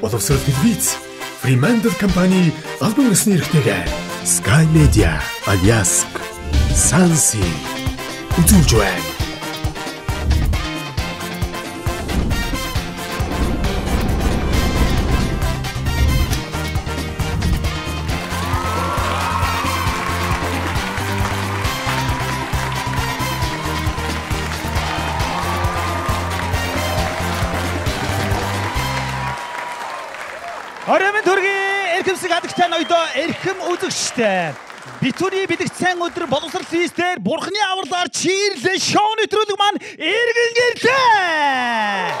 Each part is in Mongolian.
боловсрол телевиз Fremantle компани албан ёсны эрхтэйгээр Sky Media, Alyask, Sansi үзүүлж байна. Үзэгчтэй. Битүүний сайн өдөр боловсрол листээр бурхны авралаар чирлээ шоу нэвтрүүлэг маань эргэн ирлээ.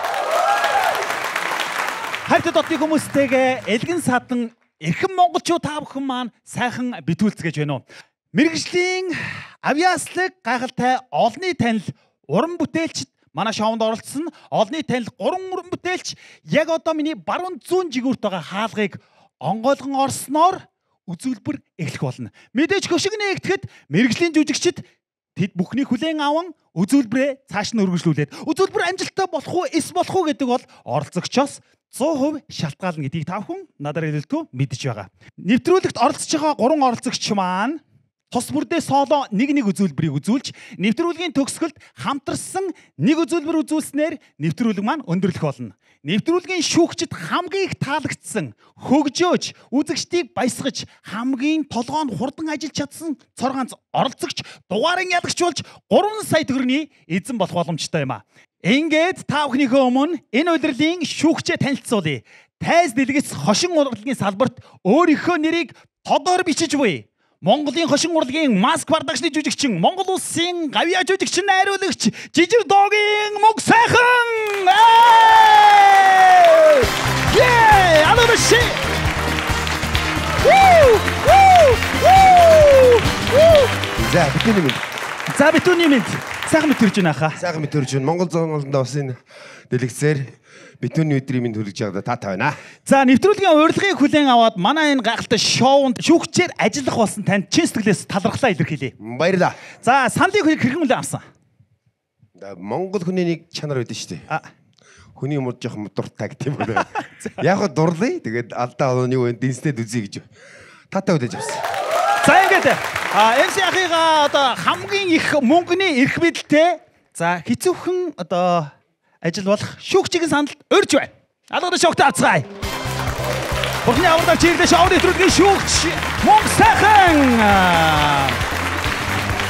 Хайртай дотны хүмүүстэйгээ элгэн садан эрхэм монголчууд та бүхэн маань сайхан битүүлцгээж байна уу? Мэргэжлийн авиаслаг гайхалтай олонний танил уран бүтээлчд манай шоунд оролцсон олонний танил гурван уран бүтээлч яг одоо миний баруун зүүн жигүүрт байгаа хаалгыг онгойлгон орсноор үзүүлбэр эхлэх болно. Мэдээж хөшиг нээгдэхэд мэрэгжлийн жүжигчид тэд бүхний хүлээн аван үзүүлбэрээ цааш нь өргөжлүүлээд үзүүлбэр амжилттай болох уу, эс болох уу гэдэг бол оролцогчоос 100% шалтгаална гэдгийг та бүхэн надаар хэлэлтгүй мэдж байгаа. Нэвтрүүлэгт оролцож байгаа гурван оролцогч маань Тус бүрдээ соло нэг нэг үзүүлбэрийг үзүүлж нэвтрүүлгийн төгсгөлд хамтарсан нэг үзүүлбэр үзүүлснээр нэвтрүүлэг маань өндөрлөх болно. Нэвтрүүлгийн шүүгчд хамгийн их таалагдсан, хөгжөөж, үзэгчдийг баясгаж, хамгийн толгоонд хурдан ажиллаж чадсан цоргаанц оролцогч дугаарын ялагч болж 3 сая төгрөгийн эзэн болох боломжтой юм а. Ингээд та бүхнийхээ өмнө энэ удирлын шүүгчээ танилцуулъя. Тайз дэлгэц хошин урлагийн салбарт өөрийнхөө нэрийг тодоор бичиж буй. Монголын хошин урлагийн маск бардагчны жүжигчин, Монгол улсын гавьяа жүжигчин найруулагч Жижиг доогийн мөг сайхан. Яа, алуу ши. Вуу! Вуу! Вуу! За бидний минь За битүүний минь сайхан мэдэрч байна хаа. сайхан мэдэрч байна. Монгол зоон олондоо бас энэ дэлгэцээр битүүний өдрийн минь хүргэж байгаадаа таатай байна. За нэвтрүүлгийн урилгыг хүлээн аваад манай энэ гайхалтай шоунд шүүгчээр ажиллах болсон танд чин сэтгэлээс талархлаа илэрхийлье. Баярлаа. За саналыг хэрхэн хүлээн авсан? Монгол хүний нэг чанар байдаг шүү дээ. А Хүний юм жоох дуртай гэдэг юм байна. Яг гоо дурлаа. Тэгээд алдаа олонны үеийн дэнснэд үзье гэж. Таатай үдэж авсан. За ингээд а MC ахыгаа одоо хамгийн их мөнгөний эрх мэдэлтэй за хэцүүхэн одоо ажил болох шүүгчийн саналд өрж байна. Алгад шогт авцгаая. Бурхны авралаар чиглэж шоу нэвтрүүлгийн шүүгч мөн сайхан.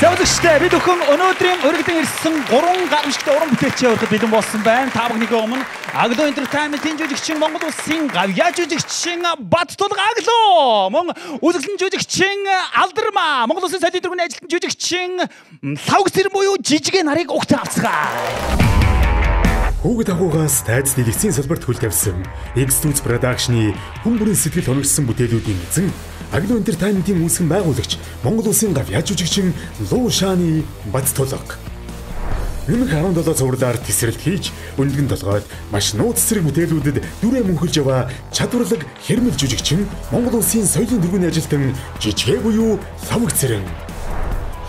Үзэгчдээ бид өхөн өнөөдрийн өргөдөн ирсэн 3 гамшигтай уран бүтээлчээ өргөд бэлэн болсон байна. Та бүхнийхээ өмнө Агло Entertainment-ийн жүжигчин Монгол улсын гавьяа жүжигчин Бат Тулга Агло, мөн үзэсгэлэн жүжигчин Алдарма, Монгол улсын соёлын дөрвийн ажилтан жүжигчин Лавг Сэр буюу жижигэн нарыг угт авцгаа. Хүүгд агуугаас тайз дэлгэцийн салбарт хөл тавьсан X2 Production-ы хүн бүрийн сэтгэл хоногдсон бүтээлүүдийн эзэн Агло Entertainment-ийн үүсгэн байгуулагч Монгол улсын гавьяа жүжигчин Луу Шааны Бац Тулга. Өмнөх 17 цувралаар тесрэлт хийж, өндгөн толгойд маш нууц зэрэг бүтээлүүдэд дүрээ мөнхөлж яваа чадварлаг хэрмэл жүжигчин Монгол улсын соёлын дөрвийн ажилтан жижигэ буюу лавг цэрэн.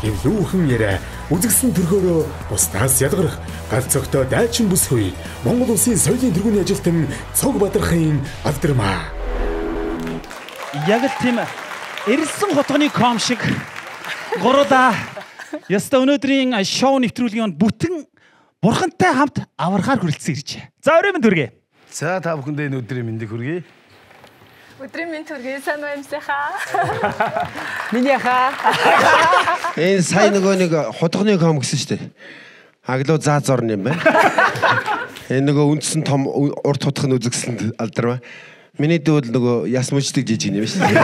Хевлүүхэн яриа үзэгсэн төрхөөрөө бусдаас ядгарах гал цогтой дайчин бүс хүй Монгол улсын соёлын дөрвийн ажилтан Цог Бадрахын алдармаа. Яг л тийм эрэлсэн хотгоны ком шиг гуруула. Яста өнөөдрийн шоу нэвтрүүлгийн бүтэн бурхантай хамт аврахаар хүрэлцэн ирж. За өрөөмөнд дүргээ. За та бүхэндээ энэ өдрийн мэндийг хүргэе. Өдрийн минь төргий сайн баймсайхаа. Миний хаа. Энэ сая нөгөө нэг худганы ком гэсэн шүү дээ. Аглуу заа зорн юм байна. Энэ нөгөө үндсэн том урт хутганы үзэгсэлд алдарма. Миний дүүл нөгөө яс муждаг жижиг юм шүү дээ.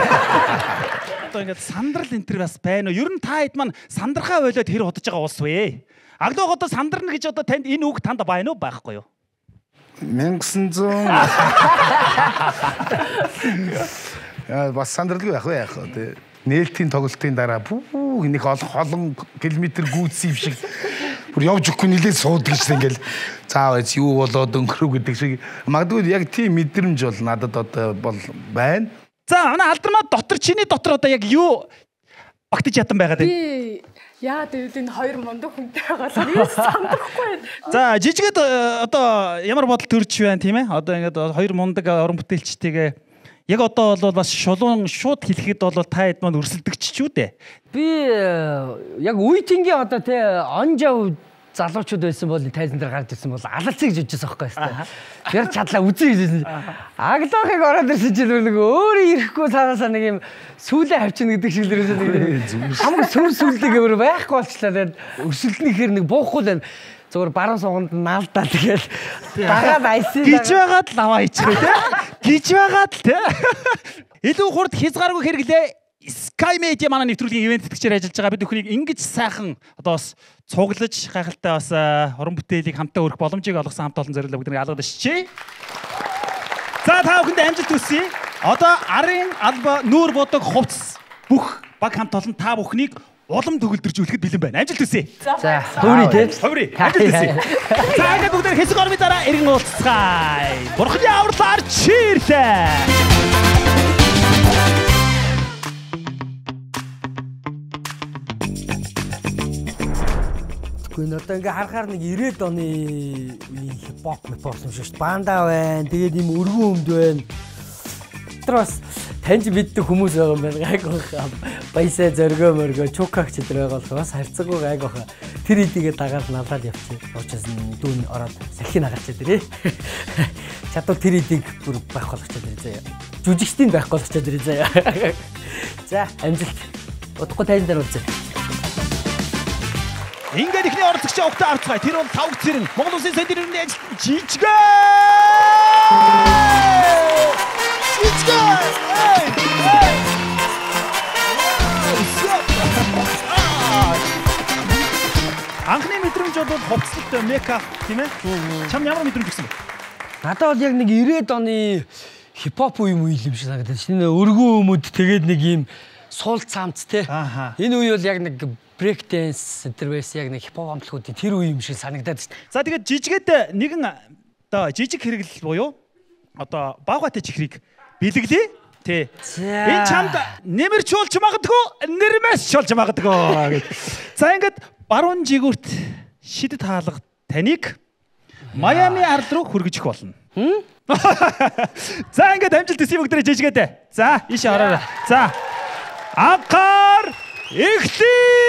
Одоо ингээд сандрал энэ төр бас байна уу? Ер нь та хэд маань сандрахаа болоод хэр удаж байгаа улс вэ? Аглог одоо сандарна гэж одоо танд энэ үг танд байна уу байхгүй юу? 1900 Яа бас сандралгүй байх вэ яах вэ? Нээлтийн тоглолтын дараа пүү нэг олон олон километр гүйцсэн юм шиг бүр явж өгөхгүй нилээ сууд гэж ингээл заавал юу болоод өнгөрөө гэдэг шиг магадгүй яг тийм мэдрэмж бол надад одоо бол байна. За манай алдармаа дотор чиний дотор одоо яг юу багтаж ятан байгаад байна? Би Яа тэгээд энэ хоёр мундаг хүнтэй байгаа л юу санахгүй байна. За жижигэд э, одоо ямар бодол төрж байна тийм ээ? Одоо ингээд хоёр мундаг орон бүтээлчтэйгээ яг одоо бол бас шулуун шууд хэлэхэд бол та хэд маань өрсөлдөгч ч үү дээ. Би э, яг үеийнгийн одоо те онжав залуучууд байсан бол тайлан дээр гарч ирсэн бол алалцыг гэж бодчихсон байхгүй юу? Тэр чадлаа үзэн хийсэн. Аглохыг ороод ирсэн чинь нэг өөрөө ирэхгүй цаанаасаа нэг юм сүүлээ хавчна гэдэг шиг л ерөөсөө нэг хамаг сүр сүлдэг өөр байхгүй болчлаа. Тэгээд өрсөлдөнийхээр нэг буухгүй л байна зүгээр баруун суганд наалдаа тэгэл дагаад айсан Гиж байгаад л аваа ичих те. Гиж байгаад л те. Илүү хурд хязгааргүй хэрэглээ. Sky Media манай нэвтрүүлгийн ивент тэтгэгчээр ажиллаж байгаа бид бүхнийг ингэж сайхан одоо бас цуглаж гайхалтай бас э, уран бүтээлийг хамтаа өргөх боломжийг олгосон хамт олон зориулаа бүгднийг алгад шичээ. За та бүхэнд амжилт хүсье. Одоо арын алба нүүр бодог хувцс бүх баг хамт олон та бүхнийг улам төгөлдржүүлэхэд бэлэн байна. Амжилт хүсье. За хөври те. Ховри амжилт хүсье. За ингээд бүгд хэсэг орны дараа эргэн уулзцгаая. Бурхны авралаар чирлээ. Энэ одоо ингээ харахаар нэг 90-ад оны үеийн хипхоп юм шиг шүү дээ. Банда байна. Тэгээд ийм өргөн өмд байна. Тэр бас таньж мэддэг хүмүүс байгаа юм байна. Гайг баха. Баясаа зөргөө мөргөө чукагч тэр байгаа болохоос харьцаагүй гайг баха. Тэр эдигээ дагаад налаад явчих. Уучаас нь дүүн ороод салхийг нагаачаа дэрээ. Чадвар тэр эдиг бүр байх болгочоо дэрээ заяа. Жүжигчдийн байх болгочоо дэрээ заяа. За амжилт. Удахгүй тань дээр үзье. Ингээд ихний оролцогч огтоо авцгаая. Тэр бол тавг цэрэн. Монгол Улсын соёлын иргэний ажилтан жижигэн. Жижигэн. Эй! Эй! Анхны мэдрэмж бол хувцлалт мекап тийм ээ? Чам ямар мэдрэмж өгсөн бэ? Надад бол яг нэг 90-ад оны хипхоп үе юм юм шиг санагдаж байна. Энэ өргөн өмөд тэгээд нэг юм суул цаамц те. Энэ үе бол яг нэг брейк дэнс тэр байсан яг нэг хипхоп амтлагуудын тэр үе юм шиг санагдаад байна. За тэгээд жижигэд нэгэн одоо жижиг хэрэглэл буюу одоо баагатай чихрийг бэлэглээ. Тэ. За. Энэ чамд нэмэрч болж магадгүй, нэрмэс шолж магадгүй. За ингээд баруун жигүүрт шидэт хаалга таныг Майами ард руу хүргэж их болно. За ингээд амжилт төсөв бүгдээ жижигэдэ. За, ийшээ ороорой. За. Анхаар эхлэе.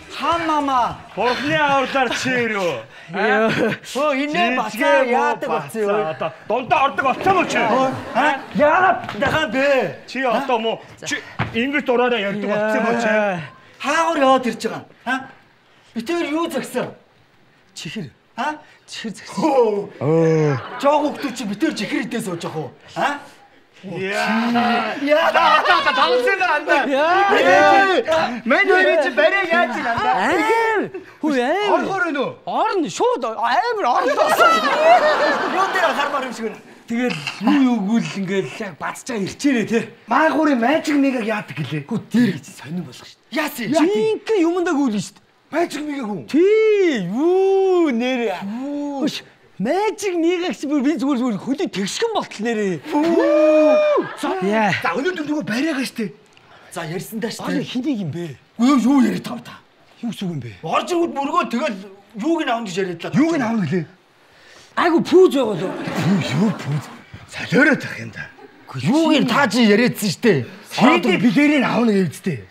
frightening. But they fought with expert time. За. Яа, миний хамуу дээ. Чиний хаа биш цаашаа чи. Хам мама. Бурхны авралаар чирүү. Оо, инээ бацаа яадаг болсон юу? Одоо дундаа ордог болсон уу чи? Аа? Яагаад Дахаа бэ. Чи одоо мó чи ингэж дураараа ярьдаг болсон юм уу чи? Хаагур яваад ирж байгаа. Ха? Битээр юу загсан? чихэр. Ха? Чихэр зэгс. Оо. Жог хүмүүс чи битээр чихэр идээ сууж явах уу? Ха? Яа. Яа. Талсан анда. Мэн өөрөө чи барай яаж юм анда? Аа. Хүү аим. Оргоор өнөө. Орно шууд амар орлоо. Юу дээр хармаар юм шиг байна. Тэгэл юу юугүй л ингээл яг бацчаа ирчээрээ те. Маагуурын мажик мега яадаг гэлээ. Хүү тэр гэж сонирн болох шүү. Яасан? Жинхэнэ юмдаа гүйлэн шүү. Мажик мега хүн. Тий, юу нэр. Хөш. Magic нэгэгч бүр би зүгээр зүгээр хөлийн тэгшгэн болтол нэрээ. За өнөөдөр нөгөө бариагаа штэ. За ярьсандаа Аа штэ. хэнийг юм бэ? Юу юу яриад тав та. Юу гэсэн юм бэ? Орж иргүүд мөргөө тэгэл юуг нь авна гэж яриад л. Юуг нь аавна гэлээ? Айгу пүүж байгаа лөө. Юу пүүз. Солиороо тах юм да. Юуг нь та чи яриадсан штэ. Хийдэ бидэрийг аавна гэвдтэй.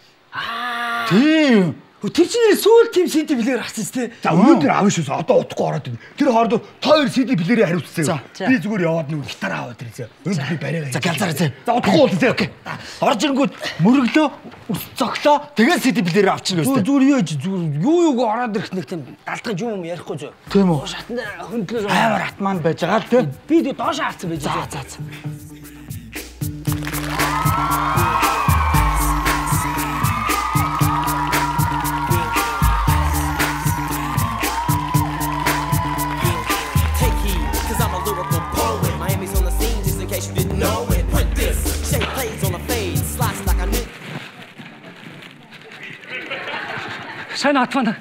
Тийм. Тэр чинь нэр сүүл тим CD билээр авсан сте. За өнөөдөр аав шүүс одоо утгагүй ороод ирнэ. Тэр хооронд та хоёр CD плеерээ хариуцсан. Би зүгээр яваад нэг гитар аваад ирээ. Өнөөдөр би бариагаа. За галзаараа зэ. За утгагүй уулзъя. Окей. Орж ирэнгүүт мөрөглөө ус цоглоо тэгээд сиди билээр авчихна гэсэн. зүгээр юу яж зүгээр юу юуг ороод ирэх нэг тийм далдгаж юм ярихгүй зөө. Тийм үү? Шатан дээр хөндлөө. Амар атман байж байгаа л тийм. Би доош харцсан байж байгаа. За за за. Сайн атмана.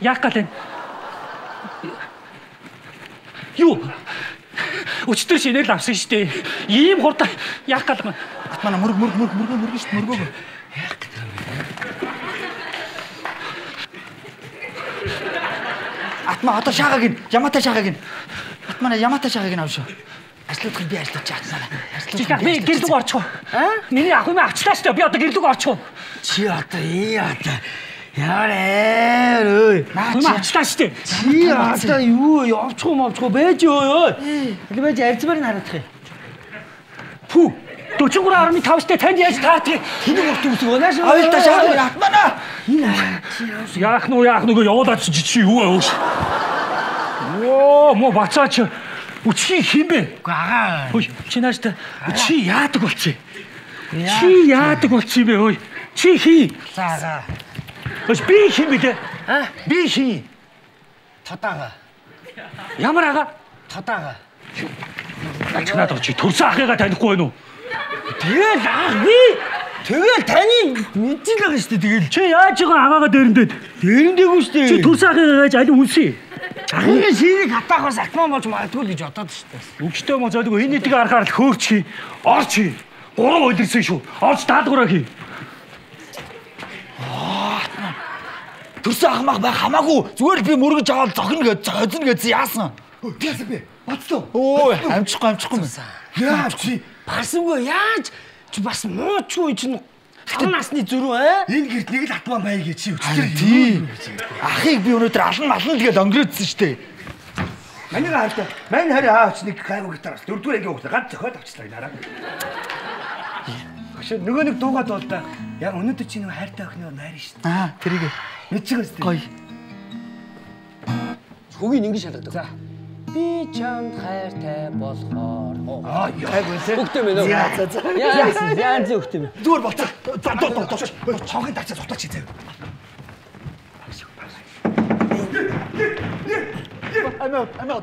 Яах галэн? Юу? Өчтөр шинээр л авсан шүү дээ. Ийм хурдан яах гал. Атмана мөрг мөрг мөрг мөргөө мөргөө шүү мөргөө. Атма одоо шаагааг ин ямаатай шаагааг ин. Атмана ямаатай шаагааг ин авшаа. Ажлуудах би ажлууч атмана. Жишээ би гэрдүг орчих. Аа? Миний ах юм авчлаа шүү дээ. Би одоо гэрдүг орчих. Чи одоо ээ одоо Яарэ ой. Юм авчлаа шүү дээ. Чи одоо юу явчих юм авчих байж ой. Или байж арзмаар нь хараадах юм. Пүү. 43.5 штэ танд яаж таадгийг Тэний урт үсэг өнөөш. Аюултай шаагааг атмана. яах нү яах нүгөө явуулаад чи чи юу аа ууш. Оо мо бацаач. Үчи химбэ? Уу агаа. Ой чи нааш та чи яадаг болчих. Чи яадаг болчих юм бэ ой. Чи хий. За агаа. Ос би хим бэ? А? Би хий. Тодаага. Ямар ага? Тодаага. Ачнаад очи төрсөн ахыгаа танихгүй байна уу? Тэгэл ах би тэгэл таны мэдчихэл байгаа шүү дээ тэгэл. Чи яаж байгаа агаагаа дээрэндээ? Дээрэндээгүү шүү дээ. Чи төрсөн ахыгаа яаж аль үнсээ? Ахын ширийг хатаахаас атман болж магадгүй л гэж бодоод шүү дээ. Үгчтэй мо зоодгүй энэ нэдийг арахаар л хөөрч хий. Орч хий. Гурав өдөрсөн шүү. Орч даадгураа хий. Төрсөн ах мах байх хамаагүй. Зүгээр л би мөргөж аваад зохино гэж хозно гэж яасан. Яасан бэ? Боцлоо. Өө амжихгүй амжихгүй юм. Яа чи Барсангүй яаж чи бас муучгүй чинь Хатан насны зүрүү аа? энэ гэрт нэг л атман бай гэж чи өчтөр тий. Ахыг би өнөөдөр алан малан тэгэл онгөрөөдсөн шүү дээ. Маний хаалта. Мань хари аавч нэг гайгүй гитар авч дөрөвдүгээр анги хөглөө ганц зохиод авчлаа нараа. Хөшөө нөгөө нэг дуугаад бол да. Яг өнөөдөр чи нэг хайртай охины найр шүү дээ. Аа тэрийг Мэдчихээс дээ. гоё. Хөгийг ингэж шалгадаг. За. Би чамд хайртай болохоор. Аа яа. Хөгтөө мэн үү? За, за, за. Яа, яа зэ хөгтөө мэн. Зүгээр болцоо. За доо доо доо. Чонгийн тацаа сутаач чи зав. Амаа амаа.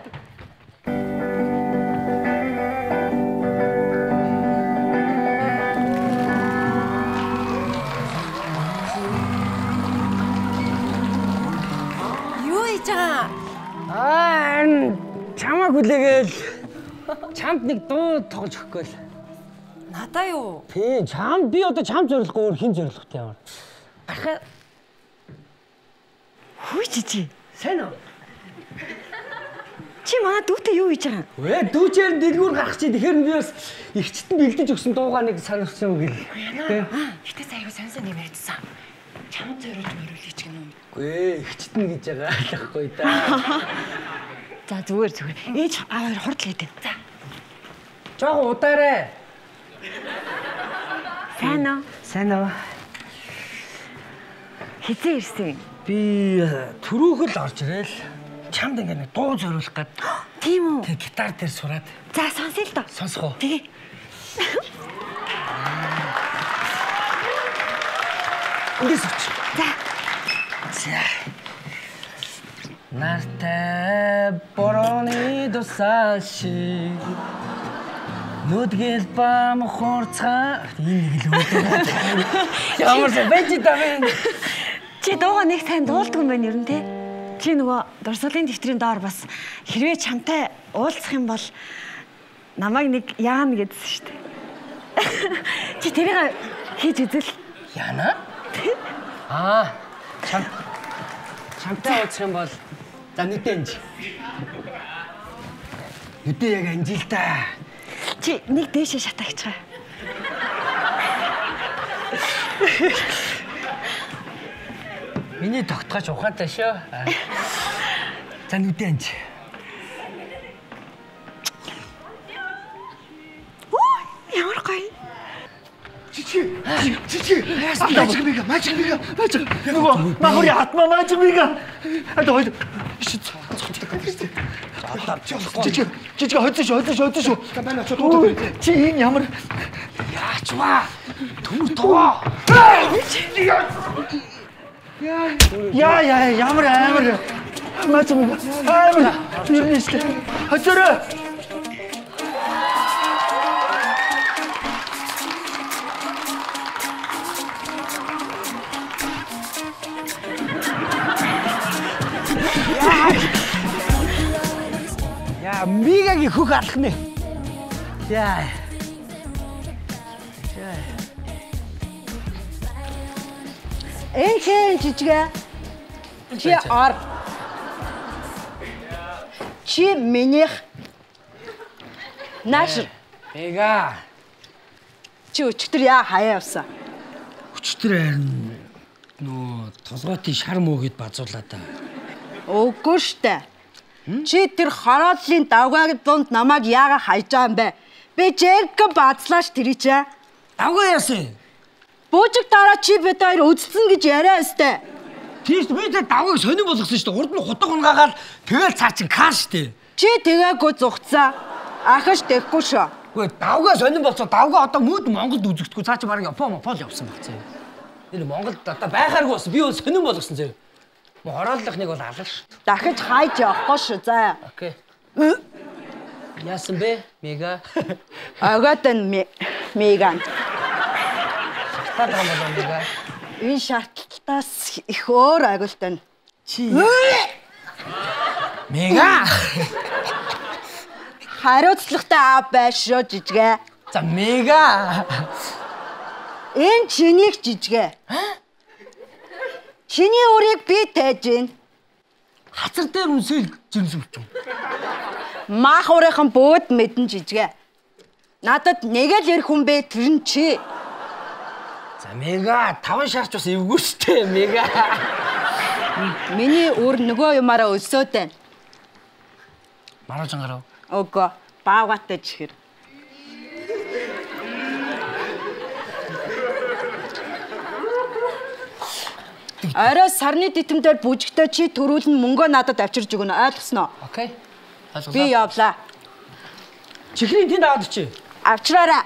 Юу хийж байгаа? Аа, чамаа хүлээгээл чамд нэг дуу тоглож өгөхгүй л. Надаа юу? Тий, чам би одоо чам зориулахгүй өөр хин зориулахтай ямар. Ахаа. Хүй чичи. Сайн уу? Чи манай дүүтэй юу хийж байгаа? Вэ дүүчээр дэлгүүр гарах чи тэгэхээр би бас ихчэд нь бэлдэж өгсөн дуугаа нэг сонирхсан үг л. Тий. Гэтэ сая аягүй сонсон юм ярьдсан. Чамд зориулж мөрүүлж гэнэ үү? Гүй ихчэд нь гэж байгаа алахгүй да. За зүгээр зүгээр. Ээж аваар хурд л хийдэ. За. Жог удаарэ. Сайн уу? Сайн уу? Хизээ ирсэн. Би түрүүхэл орж ирэл. Чамд ингээ нэг дуу зориулах гээд Тийм үү? тэг гитар дээр сураад За сонсъё л доо. сонсох уу? Тэгээ. Эндээс оч. За. За. Нартай бороны дусаши Нүдгэл бам хурцаа энэ нэг л өөдөө. Ямар ч байж тавин. Чи дууга нэг сайн дуулдаг юм байна ер нь те. Чи нөгөө дурсгалын дэвтрийн доор бас хэрвээ чамтай уулзах юм бол намайг нэг яана гэдсэн шүү дээ. Чи тэрийг хийж үзэл. Яна? Аа. Чам. Чамтай уулзах юм бол за нүдэнж. Нүдэ яг анжил та. Чи нэг дээшээ шатаагчгаа. Миний тогтгооч ухаантай шүү. За нүдэнж. Ямар гоё. Чичи. Чичи. Мажиг бига, мажиг бига, мажиг. Нөгөө махури атма мааж бига. Одоо хоёр. Чичи. Жижиг хоцсон шүү, хоцсон шүү, хоцсон шүү. За байна очоо дуудаа. Чи энэ ямар Яач ба. Төмөр тоо. яа яа ямар амар мааж бига. Амар. Юу нэстэ. Хоцороо. Мигагийн хөх алах нэ. Яа. Энхэн жижигэ. Чи ор. Чи минийх. Нааш. Мега. Чи өчтөр яа хаяа явсан? Өчтөр харин нөө толгойтын шар мөөгээд базуулаа та. Үгүй штэ. Чи тэр хороодлын давгааг дунд намайг яага хайж байгаа юм бэ? Би жинк бацлааш тэрий чи. Давгаа яасан? Буужиг дараа чи бид хоёр үзсэн гэж яриа өстэй. Тийш би тэр давгааг сонирн болгосон шүү дээ. Урд нь хутаг унгаагаад тэгэл цаа чин каш штэ. Чи тэгээгүй зүгцсан. Ахаш тэхгүй шүү. Үгүй давгаа сонирн болцоо давгаа одоо мөд Монголд үзэгдэхгүй цаа чи баг Япон Мопол явсан баг зөө. Энэ Монголд одоо байхааргүй бас би бол сонирн болгосон зөө. Мо хорооллохныг бол алга шүү. Дахиж хайж явахгүй шүү. За. Окей. Яасан бэ? Мега. Агат энэ меган. Та байгаа болоо мега. Энэ шаардлагатаас их өөр агуултай. Чи. Мега. Хариуцлагатай аав байш шүү жижигэ. За мега. Энэ чинийг жижигэ. Чиний үрийг би тайж гин. Хацар дээр үнсэл жимсвч юм. Мах урынхан бөөд мэдэн жижигэ. Надад нэг л ирэх хүн бэ тэр нь чи. За мега таван шаарч бас эвгүй штэ мега. Миний үр нөгөө юмараа өсөөд байна. Мараа жангараа. Үгүй. Баавгатай чихэр. Арай сарны дитэмдэр бүжигтэй чи төрүүлэн мөнгөө надад авчирж өгнө. Ойлгосноо? Окей. Ойлголоо. Би явлаа. чихрийн тэнд аваад чи. Авчраарай.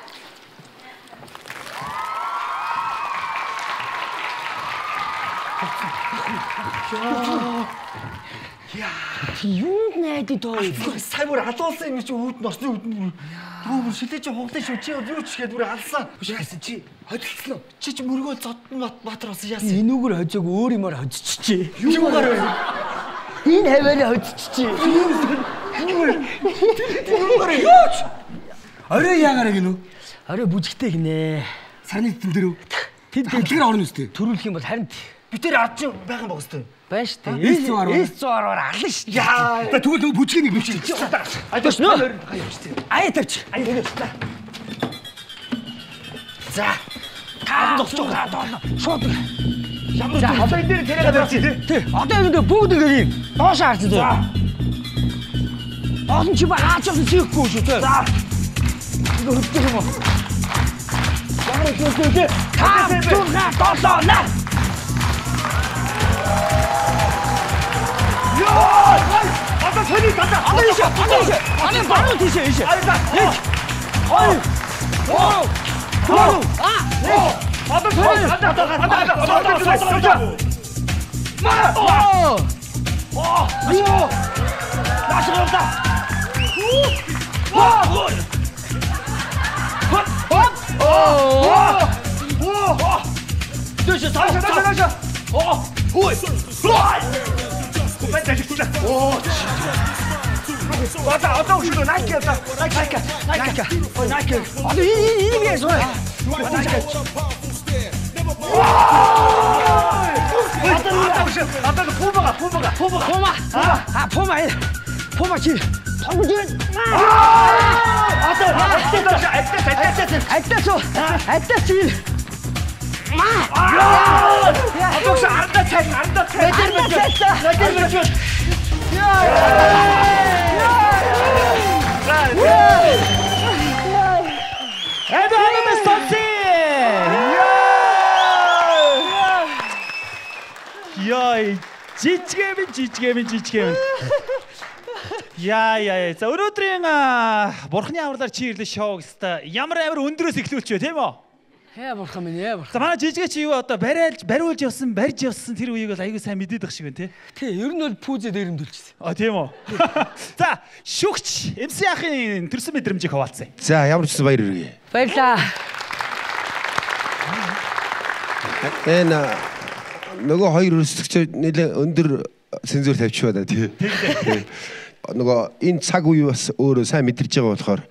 Юунд найдад тоо. Сая бүр алуулсан юм чи үүд нь орсны үүд нь Дөө бүр шилээ чи хуглаа шүү чи юу ч ихэд бүр алсан. Яасан чи хоцсон уу? Чи чи мөргөө зодн баатар болсон яасан? Энүүгээр хожоог өөр юмар хожчихжээ. Юугаар вэ? Энэ хаваараа хожчихжээ. Юугаар юу ч? Орой яагаар гинөө? Орой бүжигтэй гинэ. Сарны тэн дээр үү? Тэд Хамтлагаар орно үстэй. төрүүлэх юм бол харин Би тэр ард чинь байгаа юм байна үстэй. Байна орно. Эс зүүрээр ална штэ. Яа. За тэгвэл нөгөө бүжгийн нэг бичиж. Айдаш нөө. Ая тавьч. Ай энэ. За. Таа зогсож байгаа. Шууд. Ямар ч одоо энэ дээр тэрэг барьчих тий. Тий. Одоо ингэ бүгд ингэ юм. Доош харсан зөө. Олон чи ба хаач явсан чихгүй шүү тий. За. Ингэ хөдөлгөх юм уу? Ямар ч юм тий. Таа 야! 아까 세미 갔다. 아니, 이씨. 아니, 이씨. 아니, 바로 드셔, 이씨. 아니, 나. 아니. 와. 그만. 아. 네. 아까 세미 갔다. 갔다. 갔다. 갔다. 갔다. 갔다. 마! 와! 와! 우와! 나시 없다. 우! 와! 굿! 헛! 헛! 어! 와! 우와! 드셔. 다시 다시 다시. 어! 오! 와! Нэг. Хоёр. Оо. Гурав. Аа. Одоо сони тата тата тата. Одоо одоо. Ма. Оо. Оо. Юу. Наш ролда. Оо. Оо. Оо. Дэш Наша, наша, наша. Оо. Ой. Ой. Бэнтэй чула. Оо. Одоо одоо шүү найк одоо. Найк найк найк. Ой найк. Одоо энийг яа суу. Одоо шүү. Одоо пумага пумага пумага. Пума. А пума. Пума чи. Тонгож байна. Одоо одоо attach attach. Аттасуу. Аттас чи. Одоо шүү ардаа цай ардаа цай. Аттас. Надад мэдээ. Эд ханамс сонси. Яй, жижигэм жижигэм жижигэм. Яа яа. За өнөөдрийн бурхны авралаар чи ирлээ шоу гэстэ ямар амар өндрөөс эхлүүлч вэ тийм үү? Хэ бурхан минь ээ бурхан. За манай жижигэ чи юу одоо бариалж бариулж явсан, барьж явсан тэр үеийг бол аягүй сайн мэдээд байх шиг байна тий. Тий, ер нь бол пүүзэд ирэмдүүлчихсэн. А тийм үү. За шүгч MC ахын төрсөн мэдрэмжийг хаваалцсан. За ямар ч баяр хүргэе. Баярлаа. Энэ нөгөө хоёр өрсөлдөгч нэлээ өндөр цензур тавьчихваа да тий. нөгөө энэ цаг үе бас өөрөө сайн мэдэрч байгаа болохоор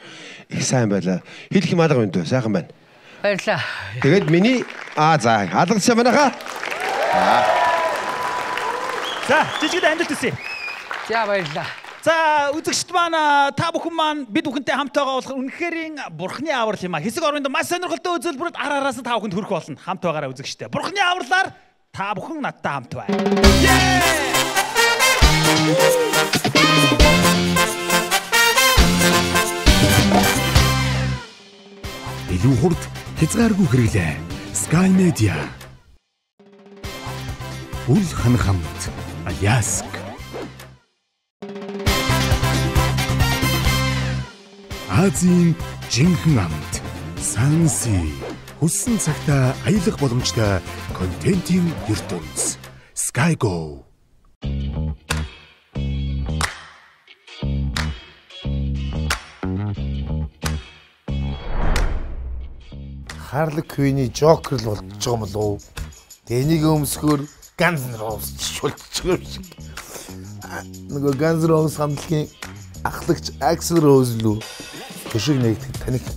их сайн байлаа. Хэлэх юм алга байна дөө. Сайхан байна. Баярлаа. Тэгээд миний аа за алгадсан манайхаа. За, жижигд амжилт хүсье. За баярлаа. За, үзэгчд маань та бүхэн маань бид бүхэнтэй хамт байгаа болохоор үнэхээр бурхны аврал юм а. Хэсэг оронд маш сонирхолтой үзүүлбэрт ар араас нь та бүхэнд хүрэх болно. Хамт байгаараа үзэгчтэй. Бурхны авралаар та бүхэн надтай хамт бай. Илүү хурд хязгааргүй хэрэглээ. Sky Media. Үл хан хамт. Аяск. Азийн жинхэнэ амт. Санси. Хүссэн цагтаа аялах боломжтой контентын ертөнц. Skygo. Harley Quinn-ий Joker л болж байгаа юм болов уу? Тэгээ энийг өмсгөр Guns N' Roses байгаа юм шиг. Нөгөө Guns N' Roses хамтлагийн ахлагч Axl Rose лүү төшиг нэгтгэх таних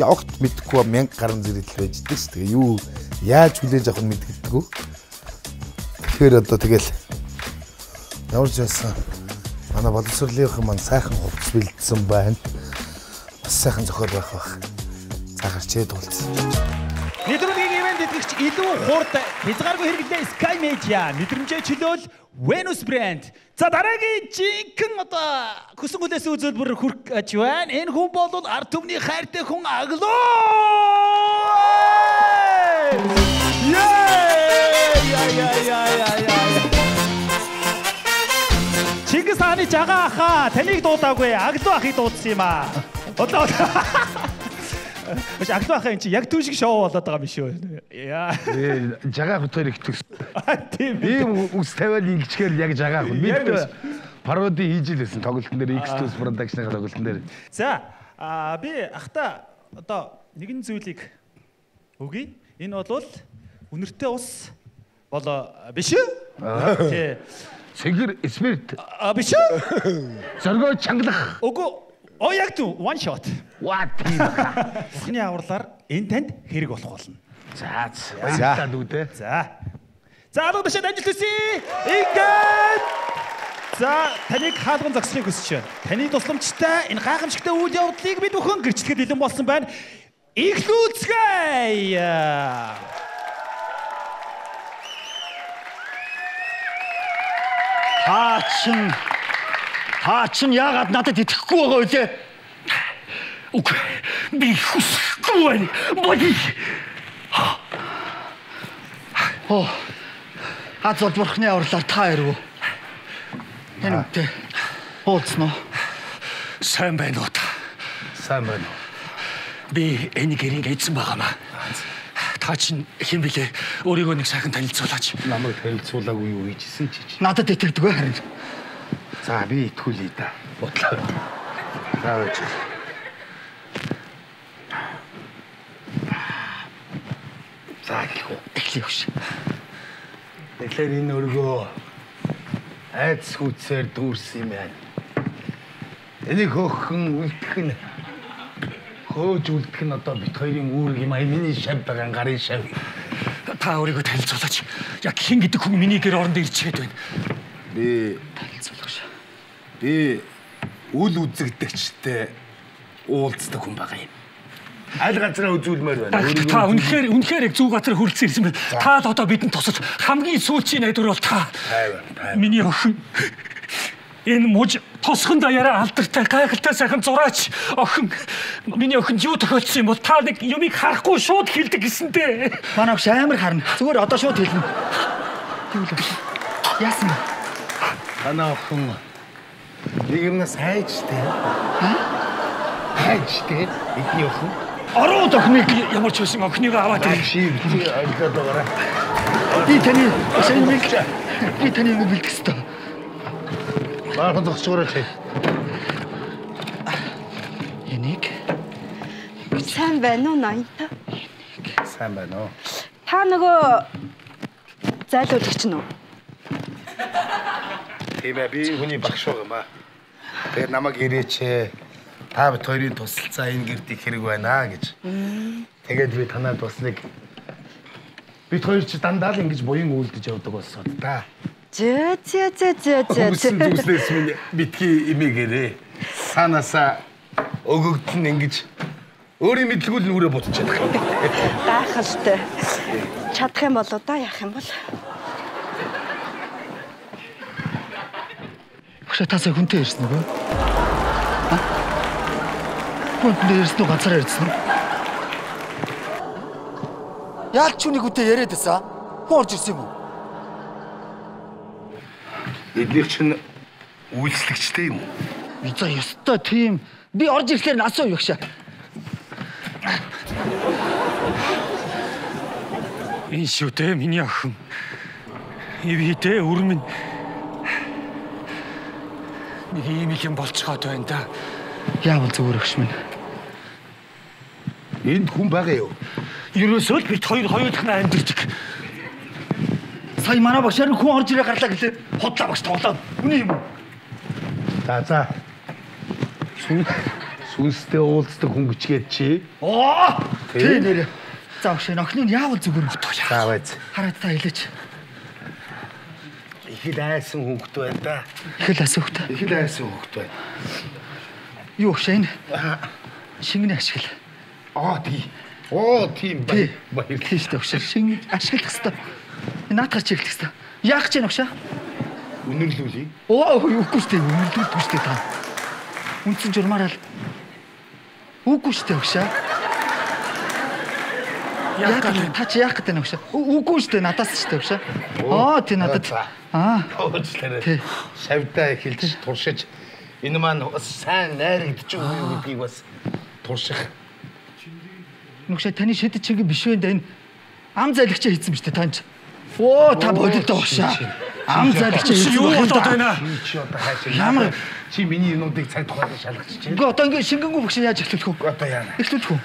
явагт мэдхгүй мянга гарan зэрэгэл байждаг ш. Тэгээ юу яаж хүлээж авах нь мэддэггүй. Тэгэхээр одоо тэгэл ямар ч байсан манай боловсролынхан маань сайхан хувцс бэлдсэн байна. Бас сайхан зохиол байх бах. Цаагаар чээд уулзсан. Нэвтрүүлгийн ивент эдгэгч илүү хурд хязгааргүй хэрэглээ Sky Media мэдрэмжээ чөлөөл Venus брэнд. За дараагийн жинхэнэ одоо хүсэн хүлээсэн үзүүлбэр гэж байна. Энэ хүн бол ард түмний хайртай хүн Аглоо. Яа яа яа яа яа. Чингис хааны жагаа ахаа таныг дуудаагүй Аглоо ахыг дуудсан юм аа. Одоо Маш аглуу ахаа эн чи яг түүшиг шоу болоод байгаа юм шүү. Яа. Жагаа хөтөр их төс. Тийм. Ийм үс тавиал илчгээр яг жагаа хүн. Бид пароди хийж илсэн тоглолтын дээр X2 production-ийн тоглолтын дээр. За а би ахта одоо нэгэн зүйлийг өгье. Энэ бол үнэртэй ус болоо биш үү? Тий. Цэгэр спирт А биш үү? зоргоо чангалах. Үгүй. О яг тү one shot. What. Бурхны авралаар энэ танд хэрэг болох болно. За баярлалаа дүүдээ. За. За алга бишэд амжилт хүсье. Ингээд За таныг хаалган зогсохыг хүсэж байна. Таны тусламжтай энэ гайхамшигтай үйл явдлыг бид бүхэн гэрчлэхэд бэлэн болсон байна. Ихлүүлцгээе. Та Та чин яагаад надад итгэхгүй байгаа вэ? Үгүй. Би хүсэхгүй байна. Боди. Оо. Бол бурхны авралаар та ирв үү? Энэ үгтэй. Уулзнаа. Сайн байна уу та? Сайн байна уу? Би энэ гэрийг эзэн байгаамаа. Та чинь хэн блэ? Өөрийгөө нэг сайхан танилцуулаач. Намайг танилцуулаагүй юу хийжсэн чи. чи. Надад итгэдэг вэ харин? За би итгүүлээ да. Бодлоо. За байж. За эхлэх үү? Эхлэх биш. Тэгэхээр энэ өргөө айц хүчээр дүүрсэн юм байна. Энийг хөөхөн үлдэх нь хөөж үлдэх нь одоо бит хоёрын үүрэг юм аа. Миний шав байгаа гарын шав. Та өөрийгөө танилцуулаач. Яг хэн гэдэг хүн миний гэр оронд ирчихэд байна. Би Танилцуулах шээ. би үл үзэгдэгчтэй уулздаг хүн байгаа юм. Аль газараа үзүүлмээр байна. Та үнэхээр үнэхээр яг зүг газар хүрэлцэн ирсэн байна. Та л одоо бидэнд тусаж хамгийн сүүлчийн найдвар бол та. Миний охин Энэ муж тосхон даяараа алдартай гайхалтай сайхан зураач охин миний охинд юу тохиолдсон юм бол та нэг юмыг харахгүй шууд хэлдэг гэсэнтэй. Манай огш амар харна. Зүгээр одоо шууд хэлнэ. Юу л вэ? Яасан бэ? Танаа охин нэг юмнаас хайжтэй. Хайжтэй. Эдний охин. Ороод охиныг ямар ч байсан охиныгоо аваад Аа ирэх. чи чи ойлгоод байгаарай. Би таны сайн нэг би таны нэг бэлдэх ёстой. Баахан зогсоорой чи. Энийг Сайн байна уу ноёнтой? Сайн байна уу? Та нөгөө зайлуулагч нь уу? Тийм ээ би хүний багш байгаа маа. Тэгээ намайг ирээч. Та бит хоёрын тусалцаа энэ гэрдийг хэрэг байна гэж. Тэгээд би танаад бас нэг бид хоёр ч дандаа л ингэж буян үйлдэж явдаг болсон та. Зөө зөө зөө зөө Хөнгөсөн зөө. зүйлээс минь битгий имээгээрээ. Санасаа өгөгдөн ингэж өөрийн мэдлгүүл нүрээ бутчихад байгаа. Гайхалтай. Чадах юм болоо да яах юм бол. Багш тасаа хүнтэй ирсэн үү? А? Хүнтэй ирсэн үү ганцаараа ирсэн үү? Яалч үнийг хүнтэй яриад байсан. Хүн орж ирсэн юм уу? Эднийх чинь үйлчлэгчтэй юм уу? Би за ёстой тийм. Би орж ирэхлээр нас уу багш. Энэ шүү дээ миний охин. Ивидэ өрмөн. Нэг ийм их юм болцоход байна да. Яавал зүгээр багш минь. Энд хүн байгаа юу? Ерөөсөө л бид хоёр дахин амьдэрдэг. Сая манай багшаар хүн орж ирээ гарлаа гэлээ. Хотлаа багш тоглоод. Үний юм уу? За за. Сүн сүнстэй уулздаг хүн гिचгээд чи. Оо! Тий. Тий нэрэ. За багш энэ охины нь яавал зүгээр утгаа. За байц. Хараад та хэлээч. Их л айсан хөнгөт байна да. Их л асуухтай. Их л айсан хөнгөт байна. Юу багш энэ? Шингэний ашигла. Аа тий. Оо тийм Тий. бай. Баяр. Тий шүү дээ багш. Шинг ашиглах хэвээр. Наадхаар чи эхлэх хэвээр. Яах гэж байна багш? Үнэрлүүлээ. Оо үгүй шүү дээ. Үнэрлүүлдэг шүү дээ та. Үндсэн журмаараа л. Үгүй шүү дээ багш. Яах гэж та чи яах гэдэг багш? Үгүй шүү дээ надаас шүү дээ багш. Аа тий надад. Аа. Уучлаарай. Тий. Шавьдаа эхэлж туршиж энэ маань сайн найрагдчих уу юу гэдгийг бас турших. Нүгшээ таны шидэд чиглэг биш вэ энэ ам зайлгчаа хийсэн биз дээ таанч. Оо та бодолтой багшаа. Ам хийсэн Юу болоод байна? Чи одоо хаашаа Ямар- чи миний юмнуудыг цаг тухайд шалгаж чинь. Үгүй одоо ингэ шингэнгүү багшаа яаж эхлүүлэх вэ? Одоо яана. Эхлүүлэх үү?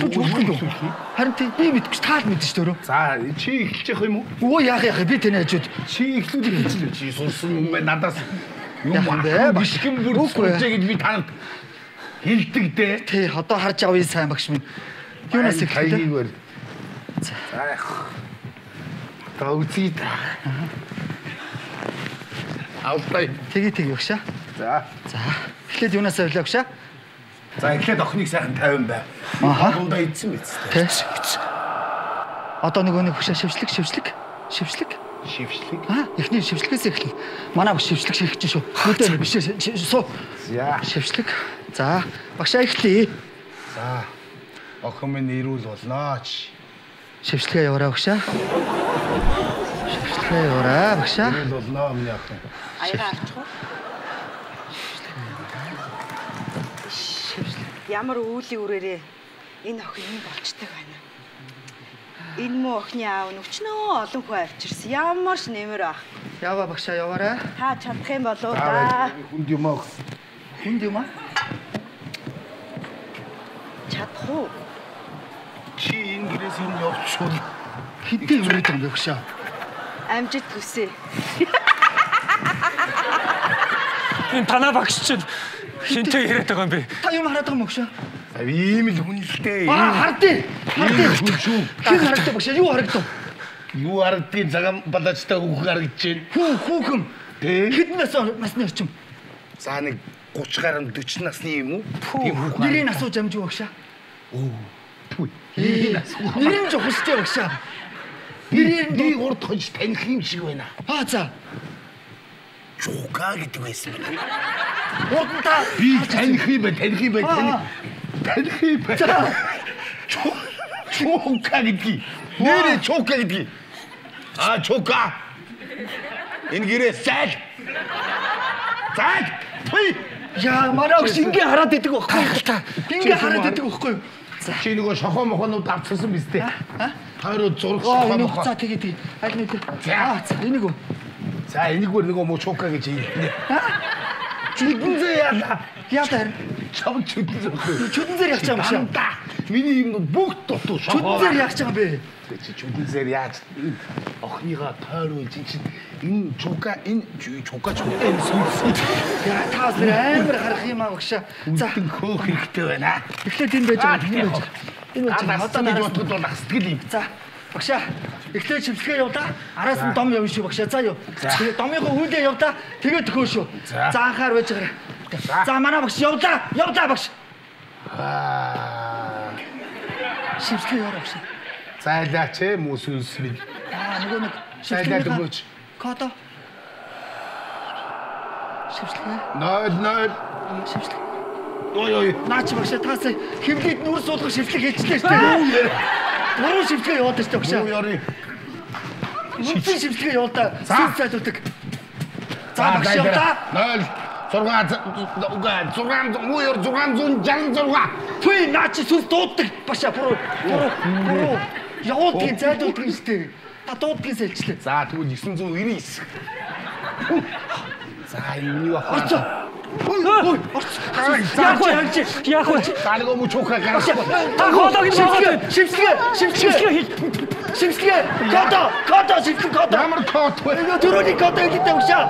Харин тий би мэдгүй таал мэдэн ш төрөө. За чи эхэлж явах юм уу? Өө яах яах би таны хажууд. Чи эхлүүлэх гэж л чи сурсан юм байна надаас. Юм бэ? биш юм бүр Үгүй. гэж би танад хэлдэг дээ. Тий одоо харж авъя сайн багш минь. Юунаас? Тайгвэр. За яах. Та үзье та. Алтай. Тэгээ тэгээ багшаа. За. За эхлээд юунаас авлаа багшаа? За эхлээд охиныг сайхан 50 бай. Дундаа идсэн биз Тий. Одоо нөгөө нэг багшаа шившлэг шившлэг шившлэг. Шившлэг. Аа эхний шившлэгээс эхлэх. Манай багш шившлэг шийгэж шүү. Нүдэ биш суу. За. Шившлэг. За багшаа эхлэе. За. Охин минь ирүүл болнооч. Шившлэгээ яваараа багшаа. Шившлэгээ яваараа багшаа. Ирүүл болноо миний охин. Аяга авчих уу? Ямар үүлийн үрээрээ энэ охин юм болчдөг байна. Энэ муу охины аав нь өчнөө олон хүн авчирсан. Ямар ч нэмэр ах. Яваа багшаа яваараа. Та чадах юм болоо Аа да. хүнд юм аа. Хүнд юм аа. Чадах уу? Чи энэ гэрээс юм явчихвал Хэдий өрөөд юм бэ багшаа. Амжид хүсээ. Энэ танаа багш чинь хинтээ яриад байгаа юм бэ? Та юм хараад байгаа юм багшаа. ийм л хүн л дээ. Аа хардээ. Хардээ. хүн шүү. Хин харагдав багшаа. Юу харагдав? Юу харагдгийг цагаан балаачтай хүүхэн харагдаж байна. Хүү хүүхэн. Тэ? Хэдэн насны насны орчим. За нэг 30 гаруй 40 насны юм уу? Тийм хүүхэн. Нэрийг асууж амжиг багшаа. Түй. Нэр нь жохстой багшаа. Нэр нь урд хонж таних юм шиг байна. Аа за. Чука гэдэг байсан байна. Урдаа. Би таних юм байна, таних юм байна, таних. Юм байна. За. Чука гэдгийг. Нэрээ чука гэдгийг. А чука. Энэ гэрээ сайл. Сайл. Түй. Яа манай өгс ингээ хараад идэг байхгүй. Ингээ хараад идэг байхгүй. Чи нөгөө шохоо мохонууд авчихсан биз дээ. Тойроо зураг Аа шохоо энэ мохоо. за тэгээ тэгээ. Аль нэг. За. Аа за энийг үү. За энийг бүр нөгөө мочука гэж хэлнэ. Чүдэн зэ яла. Яа таар. Чам чүдэн зэ. Чүдэн зэр явчих юм. Дандаа. Миний юм бүгд дутуу Чүднээр яах гэж байгаа юм бэ? чи чүднээр яаж энэ охиныгаа тойруулж ин чинь энэ чука энэ чу- чука чука энэ сүнс Яа таас нэр амар харах юм аа багшаа. За хөөх хэрэгтэй байна. эхлээд энэ байж байгаа. Энэ байж. Одоо Одоо бодоход бол астгэл юм. За багшаа эхлээд шимсгээ явуулаа. Араас нь дом явна шүү багшаа. За юу. Тэгээ домынхоо хүүдээ явуулаа. Тэгээ төхөө шүү. За анхаар байж байгаа. За манай багш явуулаа. Явуулаа багш. Аа. Шимсгээ явуулаа багш. Зайлаач ээ мөс үлсрийг. Аа нөгөө нэг Зайлаад өгөөч. Шимсгээ. Нойл нойл. Шимсгээ. Ой ой. Наач багшаа таас хөвлөд нүр суулгах шимслэг хийчихлээ шүү дээ. Шимсгээ явуулдаг шүү дээ багшаа. Юу яри. Нүцэн шимсгээ явуулаа. За. Сүнс зайлуулдаг. За багш явуулаа. Нойл. 6 угаа 6 муу яр 666. Түй наач сүнс дууддаг баша буруу. Буруу. Юм шүү дээ. Та дуудгийн сэлчлээ. За тэгвэл 999. За энэ юу ахаа. Ой. Яах вэ? Яах вэ? Даалга муу чука гарах. Та хоолойг нь Шимсгээ. Шимсгээ. Шимсгээ. Шимсгээ. Кото. Кото шимсгээ кото. Ямар код вэ? Эйгөө төрөний кото гэдэг багшаа.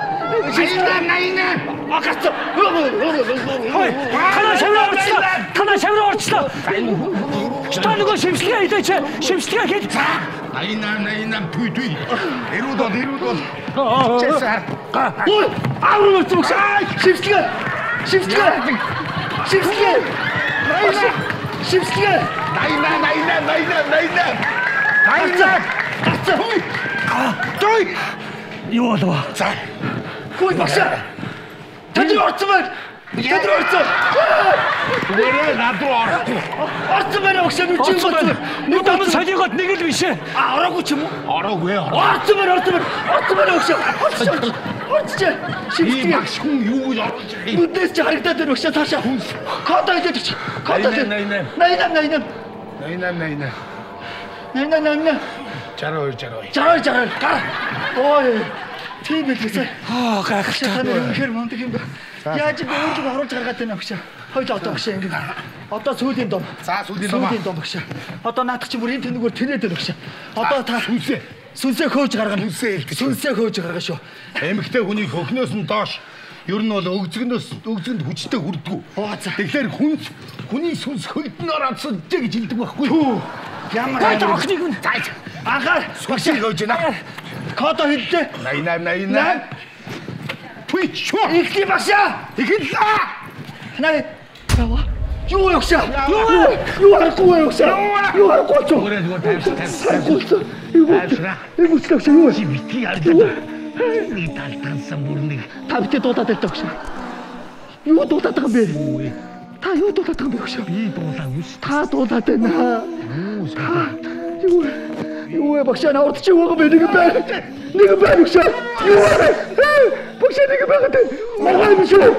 Шимсгээ найна. Агац. Хой, танаа шавраа орчлоо. Танаа шавраа орчлоо. Та нөгөө шимсгээ хийдэж шимсгээ хийж. Найна найна түй түй. Эрүүд бол эрүүд бол. Чесар. Ой, аавар мөрч багшаа. Шимсгээ. Шимсгээ. Шимсгээ. Найна. Шимсгээ. Найна найна найна найна. Найна. Түй. Түй. Юу болов? За. Хөөе багшаа. Тэд орцсон байна. Тэд орцсон. Нэрээ надруу ор. Орцсон байна багшаа нүч юм Орцсон байна. байна. Нүд аман солигоод нэг л биш ээ. А ороогүй ч юм уу? Ороогүй. Байна, орцсон байна. Орцсон байна багшаа. Орцсон. Орцсон. Ийм Шимсгээ. багш хүн юу гэж орж ирэх юм? Нүднээс чи харагдаад байна багшаа цаашаа. Кодо идэж чи. Найна найна. Найна найна. Найна найна. 62 62. Жараа жараа. Гар. Ой. Тийм билгээсэй. Аа гайхалтай. та нар үнэхээр мундаг юм байна. Яаж би өөрийг оруулж гаргаад байна багш. Хоёул одоо багш ингэ. Одоо сүүлийн дом. За сүүлийн дом. Сүүлийн дом багш. Одоо наадах чи бүрийн тэнэгөр тэнээд байна багш. Одоо та сүнсээ сүнсээ хөөж гаргана. Сүнсээ хэлдэг. Сүнсээ хөөж гаргана шүү. Эмэгтэй хүний хөхнөөс нь доош ер нь бол өгзгнөөс өгзгөнд хүчтэй хүрдгүү. Тэгэхээр хүн хүний сүнс хөлднөр амсдэ гэж хэлдэг байхгүй юу? Ямар охиныг нь зааж анхаар сүнсийг хөөж гинэ. Кодо хэллээ. 88 88 Пичо! Их не бася! Ихэлла! Ханаа. Тава. Юу ягса? Юу? Юу харахгүй ягса? Юу харахгүй ч. Юу харахгүй. Юу үслэх юм. Чи бити алдаа. Би талтгансан бүрнийг. Та битээ дуудаад байлаа гэсэн. Юу дуудаад байгаа юм бэ? Та юу дуудаад байгаа юм бэ гэсэн? Би дуулаа үз. Та дуудаад байна. Юу үз. Юу вэ багшаа наурд чи байгаа бэ нэг байна. Нэг байна багшаа. Юу вэ? Багшаа нэг байгаа дээ. Мага юм шүү.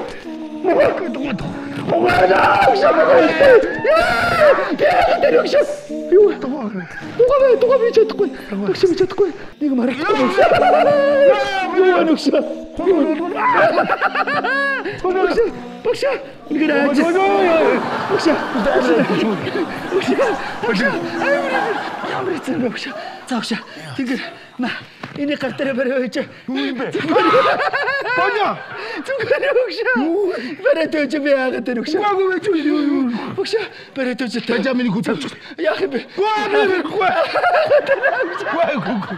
Мага дуудаад. Мага багшаа мага. Яа! Яа дээр багшаа. Юу вэ? Дугаа дугаа би чадахгүй. Багшаа би чадахгүй. Нэг марахгүй. Юу багшаа? Юу вэ? Багшаа. Багшаа. Нэг раач. Багшаа. Багшаа. Ямар хэцүү? За багшаа. Тэгэр на гар дээр бариоч. Юу юм бэ? Боня. Зүгээр багшаа. Бариад өч би яагаад тэр багшаа? Гаагүй байж юу юу. Багшаа бариад өч тэ. Бажа миний хүч. Яах юм бэ? Гаагүй гаагүй.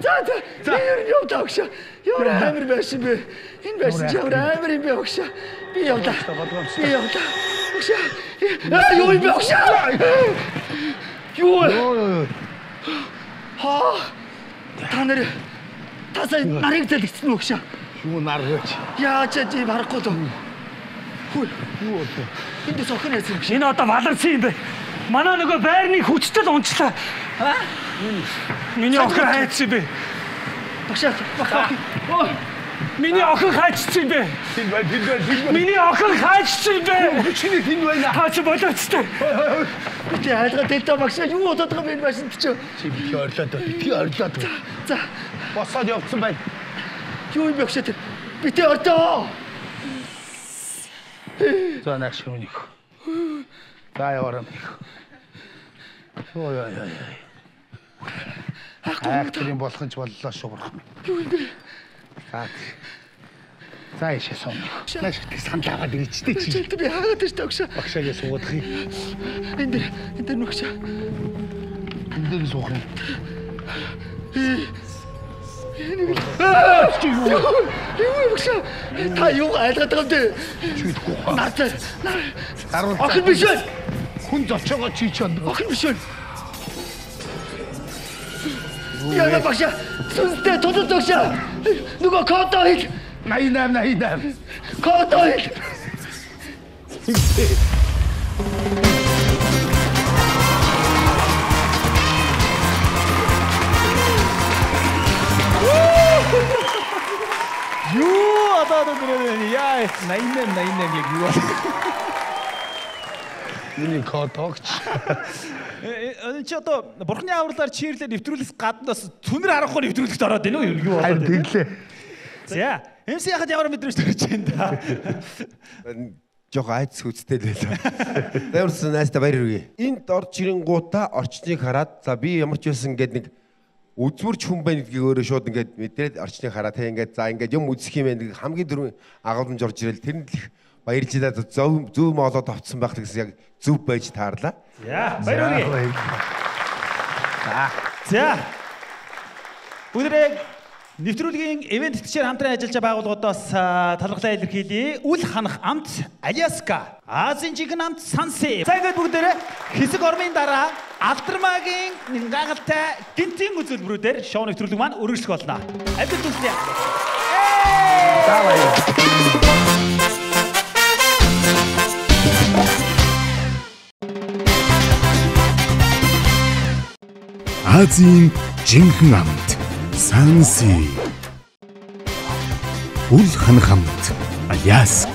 За за. За ер нь явдаа багшаа. Ямар амар байсан бэ? Энэ байсан ч ямар амар юм бэ багшаа? Би явдаа. Би явдаа. Багшаа. Аа юу юм бэ багшаа? Юу? Хаа. Та нар тасаа нарыг зэлгцэн үү багшаа? Юу наргаач. Яаж чи харахгүй дөө. Хүй. Юу вэ? Энд дэс охин яасан юм шиг. энэ одоо баларсан юм бэ? Манай нөгөө байрны хүчтэй унчлаа. Аа? Миний охин хайцсан бэ? Багшаа. Багшаа. Ой. Миний охин хайцсан юм бэ? Тин бай тин бай тин бай. Миний охин хайцсан юм бэ? Чиний тин байна. Та чи болоочтой. Би айлгаа дэлтэ багшаа юу бодоод байгаа юм бэ машин чи. Чи би орлоод би орлоод. За. Босоод явцсан бай. Юу юм бэ багшаа тэр? Би тэ ордоо. За наш хүнийг. За яваарам. Ой ой ой. Актрийн болох нь ч боллоо шүү бурхан. Юу юм бэ? За. За ишээ сон. Маш их саналаагаад ирчтэй чи. Чи би хаагаад байж тагшаа. Багшаагаа суудах юм. Энд дээр энд дээр нүгшаа. Энд дээр суух юм. Чи юу? Юу багшаа? Та юу айлгаад байгаа юм бэ? Чи. Наатай. Гаруул. Охин биш үү? Хүн зочоогоо чи чанд. Охин биш үү? Яна багшаа. Сүнстэй тулд багшаа. Нөгөө код хэл. 88 88. Код хэл. Юу одоо нэр яа 88 88 яг юу Миний кодогч. Энэ чи одоо бурхны авралаар чирлээ нэвтрүүлэх гадна бас түнэр харахгүй нэвтрүүлэхт ороод байна уу юу болоод байна? тэглээ. За эмси яхад ямар мэдрэмж төрж байна да. Жог айц хүчтэй л байлаа. Зааварсан найстаа баяр хүргэе. Энд орж ирэнгуудаа орчныг хараад за би ямар ч байсан ингээд нэг үзмөрч хүн байна гэдгийг өөрөө шууд ингээд мэдрээд орчныг хараад тэг ингээд за ингээд юм үзэх юм байна гэх хамгийн дөрөв агуулмж орж ирэл тэр нь л их баярлалаа зөв зөв моолоод авцсан байх гэсэн яг зөв байж таарлаа. За баяр хүргэе. За. Бүгдээ нэвтрүүлгийн ивент тэтгчээр хамтран ажиллаж байгаа байгууллагуудаас талархлаа илэрхийлье. Үл ханах амт Аляска, Азийн жигэн амт Санси. За ингээд бүгдээ хэсэг ормын дараа Алдармагийн нэг гайхалтай гинтийн үзүүлбэрүүдээр шоу нэвтрүүлэг маань үргэлжлэх болно. Амжилт хүсье. За Азийн жинхэнэ амт Санси. Үл ханах амт Аляск.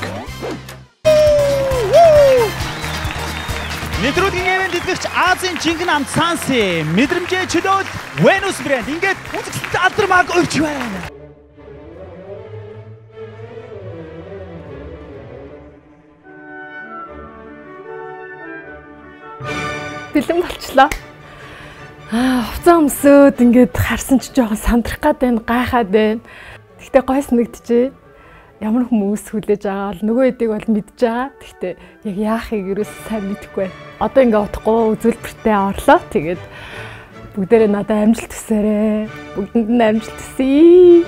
Нэвтрүүлгийн ивент эзэгч Азийн жинхэнэ амт Санси. Мэдрэмжээ чөлөөл Venus брэнд. Ингээд үзэгсэлт Алдармаг өвч байна. бэлэн болчлоо. Аа, хувцас өмсөд ингээд харсан ч жоохон сандрах гад байна, гайхаад байна. Гэхдээ гой санагдчихэ. Ямар хүмүүс хүлээж байгаа бол нөгөө эдийг бол мэдж байгаа. Гэхдээ яг яахыг юус сайн мэдэхгүй байна. Одоо ингээд утгагүй үзүүлбэртээ орлоо. Тэгээд бүгдээрээ надад амжилт төсөөрэй. Бүгдэнд нь амжилт төсөе.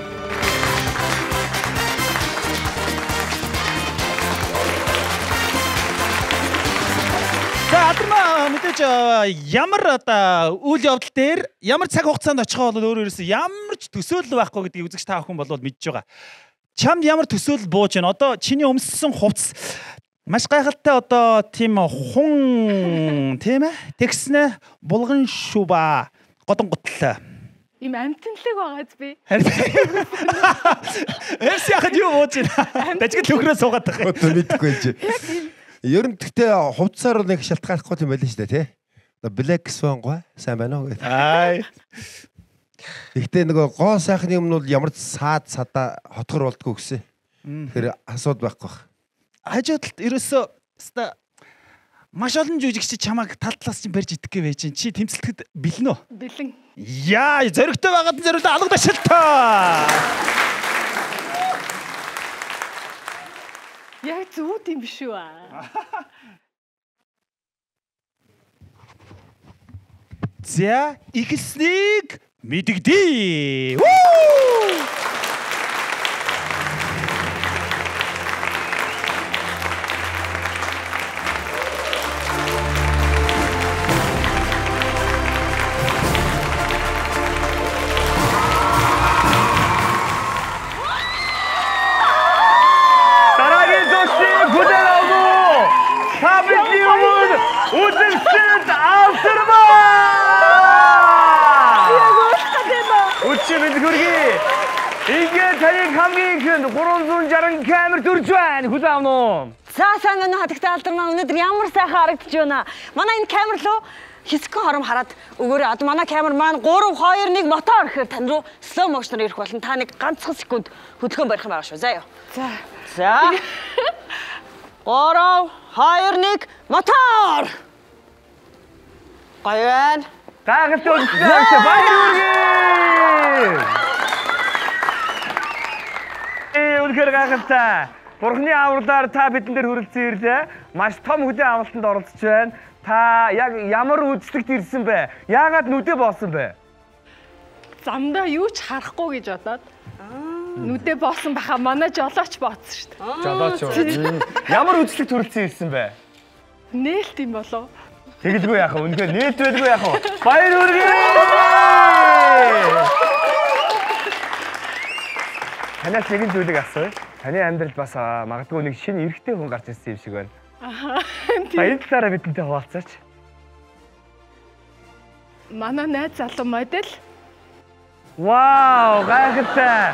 А, ямар одоо үйл явдал дээр ямар цаг хугацаанд очихоо бол өөр өөрөөс ямар ч төсөөлөл байхгүй гэдгийг үзэгч та бүхэн бол мэдж байгаа. Чамд ямар төсөөлөл бууж байна? Одоо чиний өмссөн хувцас маш гайхалтай одоо тийм хун тийм ээ тэгснэ булган шуба годон готлоо. Им амтналэг байгаа зү би. Эс яхад юу бууж байна? Дажиг төгрөө суугаад байгаа. Одоо мэдэхгүй юм чи. Ер нь гэхдээ хувцсаар нэг шалтгаалахгүй юм байл шүү дээ тий. Одоо Black Swan гоо сайн байна уу гэдэг. Ай. Гэхдээ нөгөө гоо сайхан юм нь бол ямар ч саад садаа хотгор болдгоо гэсэн. Тэгэхээр асууд байхгүй бах. Хажуудалд ерөөсөө өста маш олон жүжигч чамайг тал талаас чинь барьж идэх гэж байж чинь чи тэмцэлтэд бэлэн үү? Бэлэн. Яа, зөрөгтэй байгаад нь зориулаа алга ташилтаа. Яг зүуд юм биш үү. За, ихснийг мэдэгдээ. Вүү! Бид хүргэе. Ингээд таны хамгийн ихэнд 360 камер төрж байна. Хүлээн авах уу? За сайн өнөө хатагтай алдармаа өнөөдөр ямар сайхан харагдаж байна. Манай энэ камер руу хэсэгхэн хором хараад өгөөрэй. Одоо манай камер маань 3 2 1 мотор гэхээр тань руу slow motion ирэх болно. Та нэг ганцхан секунд хөдөлгөөн барих юм байгаа шүү. За ёо. За. За. 3 2 1 мотор. Гоё байна. Гайхалтай үлдсэн баяр үргээ. Ээ үнэхээр гайхалтай. Бурхны авралаар та бидэн дээр хүрэлцэн ирлээ. Маш том хөдөө авралтанд оролцож байна. Та яг ямар үзлэгт ирсэн бэ? Яагаад нүдэ боосон бэ? Замдаа юу ч харахгүй гэж бодоод нүдэ боосон баха манай жолооч бооцсон шүү дээ. Жолооч? Ямар үзлэгт хүрэлцэн ирсэн бэ? Нээлт юм болов. Тэгэлгүй яах вэ? Үнэхээр нээлт байлгүй яах вэ? Баяр үргээ! Танаас нэгэн зүйлийг асууя. Таны амьдралд бас магадгүй нэг шинэ эрэгтэй хүн гарч ирсэн юм шиг байна. Аа. Та энэ талаараа бидэнтэй хуваалцаач. Манай найз залуу модель Вау, гайхалтай.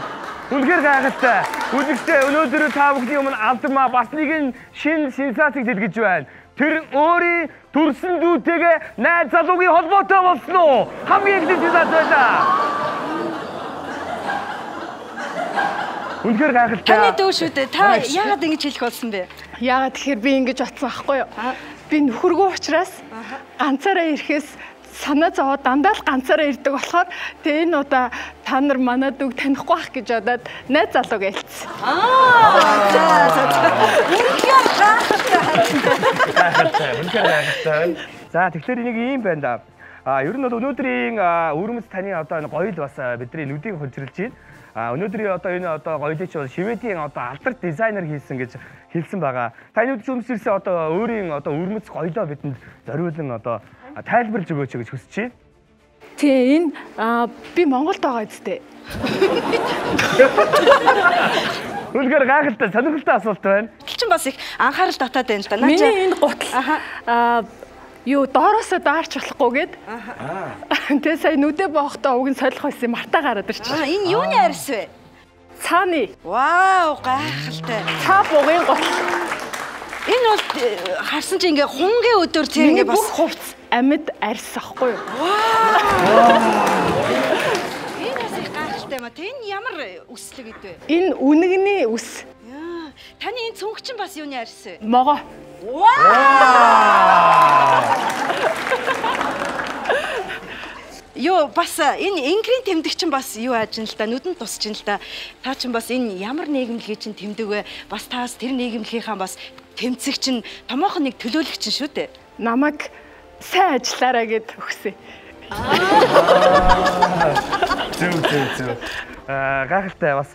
Үнэхээр гайхалтай. Үзэгчдээ өнөөдөр та бүхний өмнө алдмаа бас нэгэн шинэ сенсацийг дэлгэж байна. Тэр өөрийн төрсөн дүүтэйгээ найз залуугийн холбоотой болсон уу? Хамгийн эхлээд сенсац байлаа. Үнэхээр гайхалтай. Таны дүү шүү дээ. Та яагаад ингэж хэлэх болсон бэ? яагаад тэгэхээр би ингэж утсан байхгүй юу? Би нөхөргөө ухраас ганцаараа ирэхээс санаа зовоод дандаа л ганцаараа ирдэг болохоор тэгээ энэ удаа та нар манай дүүг танихгүй байх гэж бодоод найз залууг ялцсан. Аа. За за. Үнэхээр гайхалтай. Үнэхээр гайхалтай. За тэгэхээр энийг ийм байна да. А ер нь бол өнөөдрийн а, үрмэц таны одоо энэ гоёл бас бидний нүдийг хөнчрөлж байна. А өнөөдрийн одоо энэ одоо гоёлч бол шивэдийн одоо алдар дизайнер хийсэн гэж хэлсэн байгаа. Таны нүд өмсөрсөн одоо өөрийн одоо үрмэц гоёлоо бидэнд зориулан одоо тайлбарлаж өгөөч гэж хүсэж байна. Тэгээ энэ аа, би Монголд байгаа үстэй. Үнэхээр гайхалтай сонирхолтой асуулт байна. Чин бас их анхаарал татаад байна л да. Миний энэ гутал аа юу доороосоо даарч болохгүйгээд тэгээ сая нүдэ боохтой уг нь солих байсан мартаа гараад Аа, ирчихсэн. энэ юуны арьс вэ? Цааны Вау, гайхалтай. цаа бугын гутал. Энэ бол э, харсан чи ингээ хунгийн өдөр тэр Миний ингээ бас бүх хувцс амьд арьс ахгүй юу? энэ бас их гайхалтай маа. Тэ энэ ямар үслэг идэв? Энэ үнэгний үс таны энэ цүнх чинь бас юуны арьс вэ? могоо. Юу бас энэ инкрийн тэмдэг чинь бас юу ааж ин л да нүдэнд тусч ин л да. Та чинь бас энэ ямар нийгэмлэгийн чинь тэмдэг вэ? Бас таас тэр нийгэмлэгийнхаа бас тэмцэг чинь томоохон нэг төлөөлөгч чинь шүү дээ. Намайг сайн ажиллаараа гэд өгсөн. Зөв зөв зөв. Аа гайхалтай бас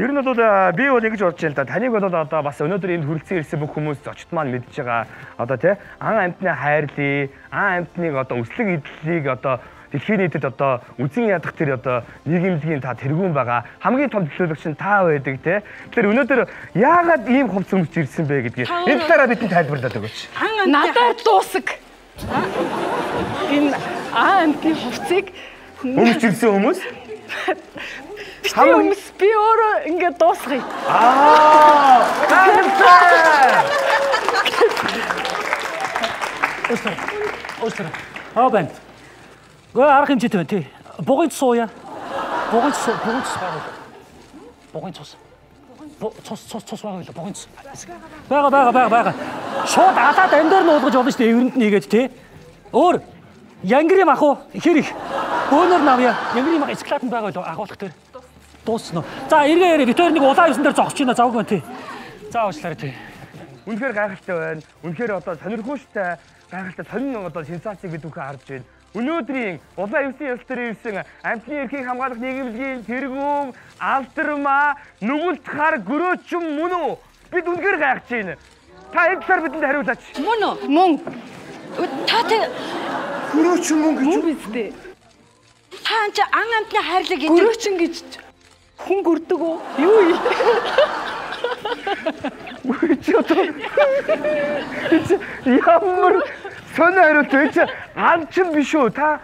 Ер нь бол би бол ингэж бодож байна л да. Таныг бол одоо бас өнөөдөр энд хүрэлцэн ирсэн бүх хүмүүс зочд маань мэдж байгаа. Одоо тий ан амтны хайрлыг, ан амтныг одоо өслөг идлийг одоо дэлхийн нийтэд одоо үзэн ядах тэр одоо нийгэмлэгийн та тэргүүн байгаа. Хамгийн том төлөөлөгч нь та байдаг тий. Тэгэхээр өнөөдөр яагаад ийм хувц өмч ирсэн бэ гэдгийг энэ талаараа бидний тайлбарлаад өгөөч. Надад дуусаг. Энэ аа амтны хувцсыг Өмч ирсэн хүмүүс би хүмүүс би өөрөө ингээд дуусгая. Аа! Гайхалтай! Өөстөр. Аа байна. Гээ арга хэмжээтэй байна тий. Бугын цууя. Бугын цус, бугын цус байгаа. Бугын цус. Цус цус цус байгаа бугын цус. Бага бага бага бага. Шууд алаад амдаар нь уулгаж болно шүү дээ. Эвэрэнд нэгээд тий. Өөр янгирийн ах уу? Хэр их. Өөнөр навья. Янгирийн ах эсклатанд байгаа л агуулах тэр. Дуусна уу? За эргээ эргээ. Битээр нэг улаан юусан дээр зогсож байна. Завгүй тий. За уучлаарай тий. Үнэхээр гайхалтай байна. Үнэхээр одоо сонирхолтой гайхалтай сонин одоо сенсацийг бид бүхэн харж байна. Өнөөдрийн улаан ертөнцийн ёс төр ирсэн амтны эрхийг хамгаалах нийгэмлэгийн тэргүүн алдармаа нүгэлтхаар гөрөөчм мөн үү? Бид үнэхээр гайхаж байна. Та энэ талаар бидэнд хариулаач. Мөн үү? Мөн Та тэг Гөрөөчм мөн гэж мөн биз дээ. та анч ан амтны хайрлаг гэдэг. Гөрөөчин гэж хүн гүрдэг үү? Юу юм? Чи одоо ямар сонио хариулт вэ? Чи ганчин биш үү? Та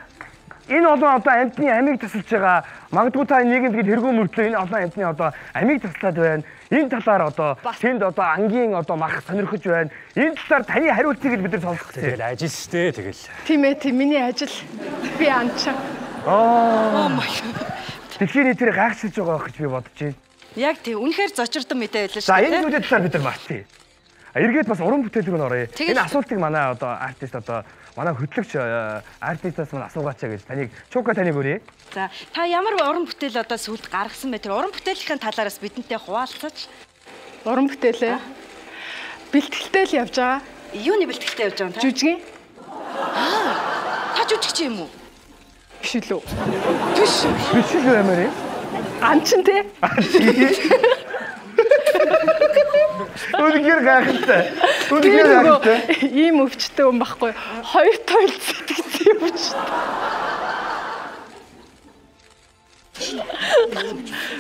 энэ олон одоо амтны амийг тасалж байгаа. Магадгүй та нийгэмд тэргүүн мөрдлөө энэ олон амтны одоо амийг таслаад байна. Энэ талаар одоо тэнд одоо ангийн одоо мах сонирхож байна. Энэ талаар таны хариултыг л бид нар сонсох гэсэн. Тэгэл ажил штэ тэгэл. Тийм ээ тийм миний ажил. Би анчаа. Аа. Дэлхийн нийтээр гайхшилж байгаа гэж би бодож байна. Яг тий үнэхээр зочирдон мэдээ байлаа шүү За дээ. энэ зүйлээ талаар бид нар марцъя. Эргээд бас уран бүтээл рүү н оръё. Тэгэл. Энэ асуултыг манай одоо артист одоо манай хөтлөгч э, артистаас мань асуугаач гэж таныг чука таныг өрье. За та ямар уран бүтээл одоо сүлд гаргасан бэ? Тэр уран бүтээлийн талаараас бидэнтэй хуваалцаач. Уран бүтээлээ. Бэлтгэлтэй л явж байгаа. Юуны бэлтгэлтэй явж байгаа юм та? Жүжигэн Та жүжигч юм уу? биш үү? Биш. Биш л баймаар юм. Анчин те. Үнэхээр гайхалтай. Үнэхээр гайхалтай. ийм өвчтэй юм байхгүй. Хоёр тойл юм ч.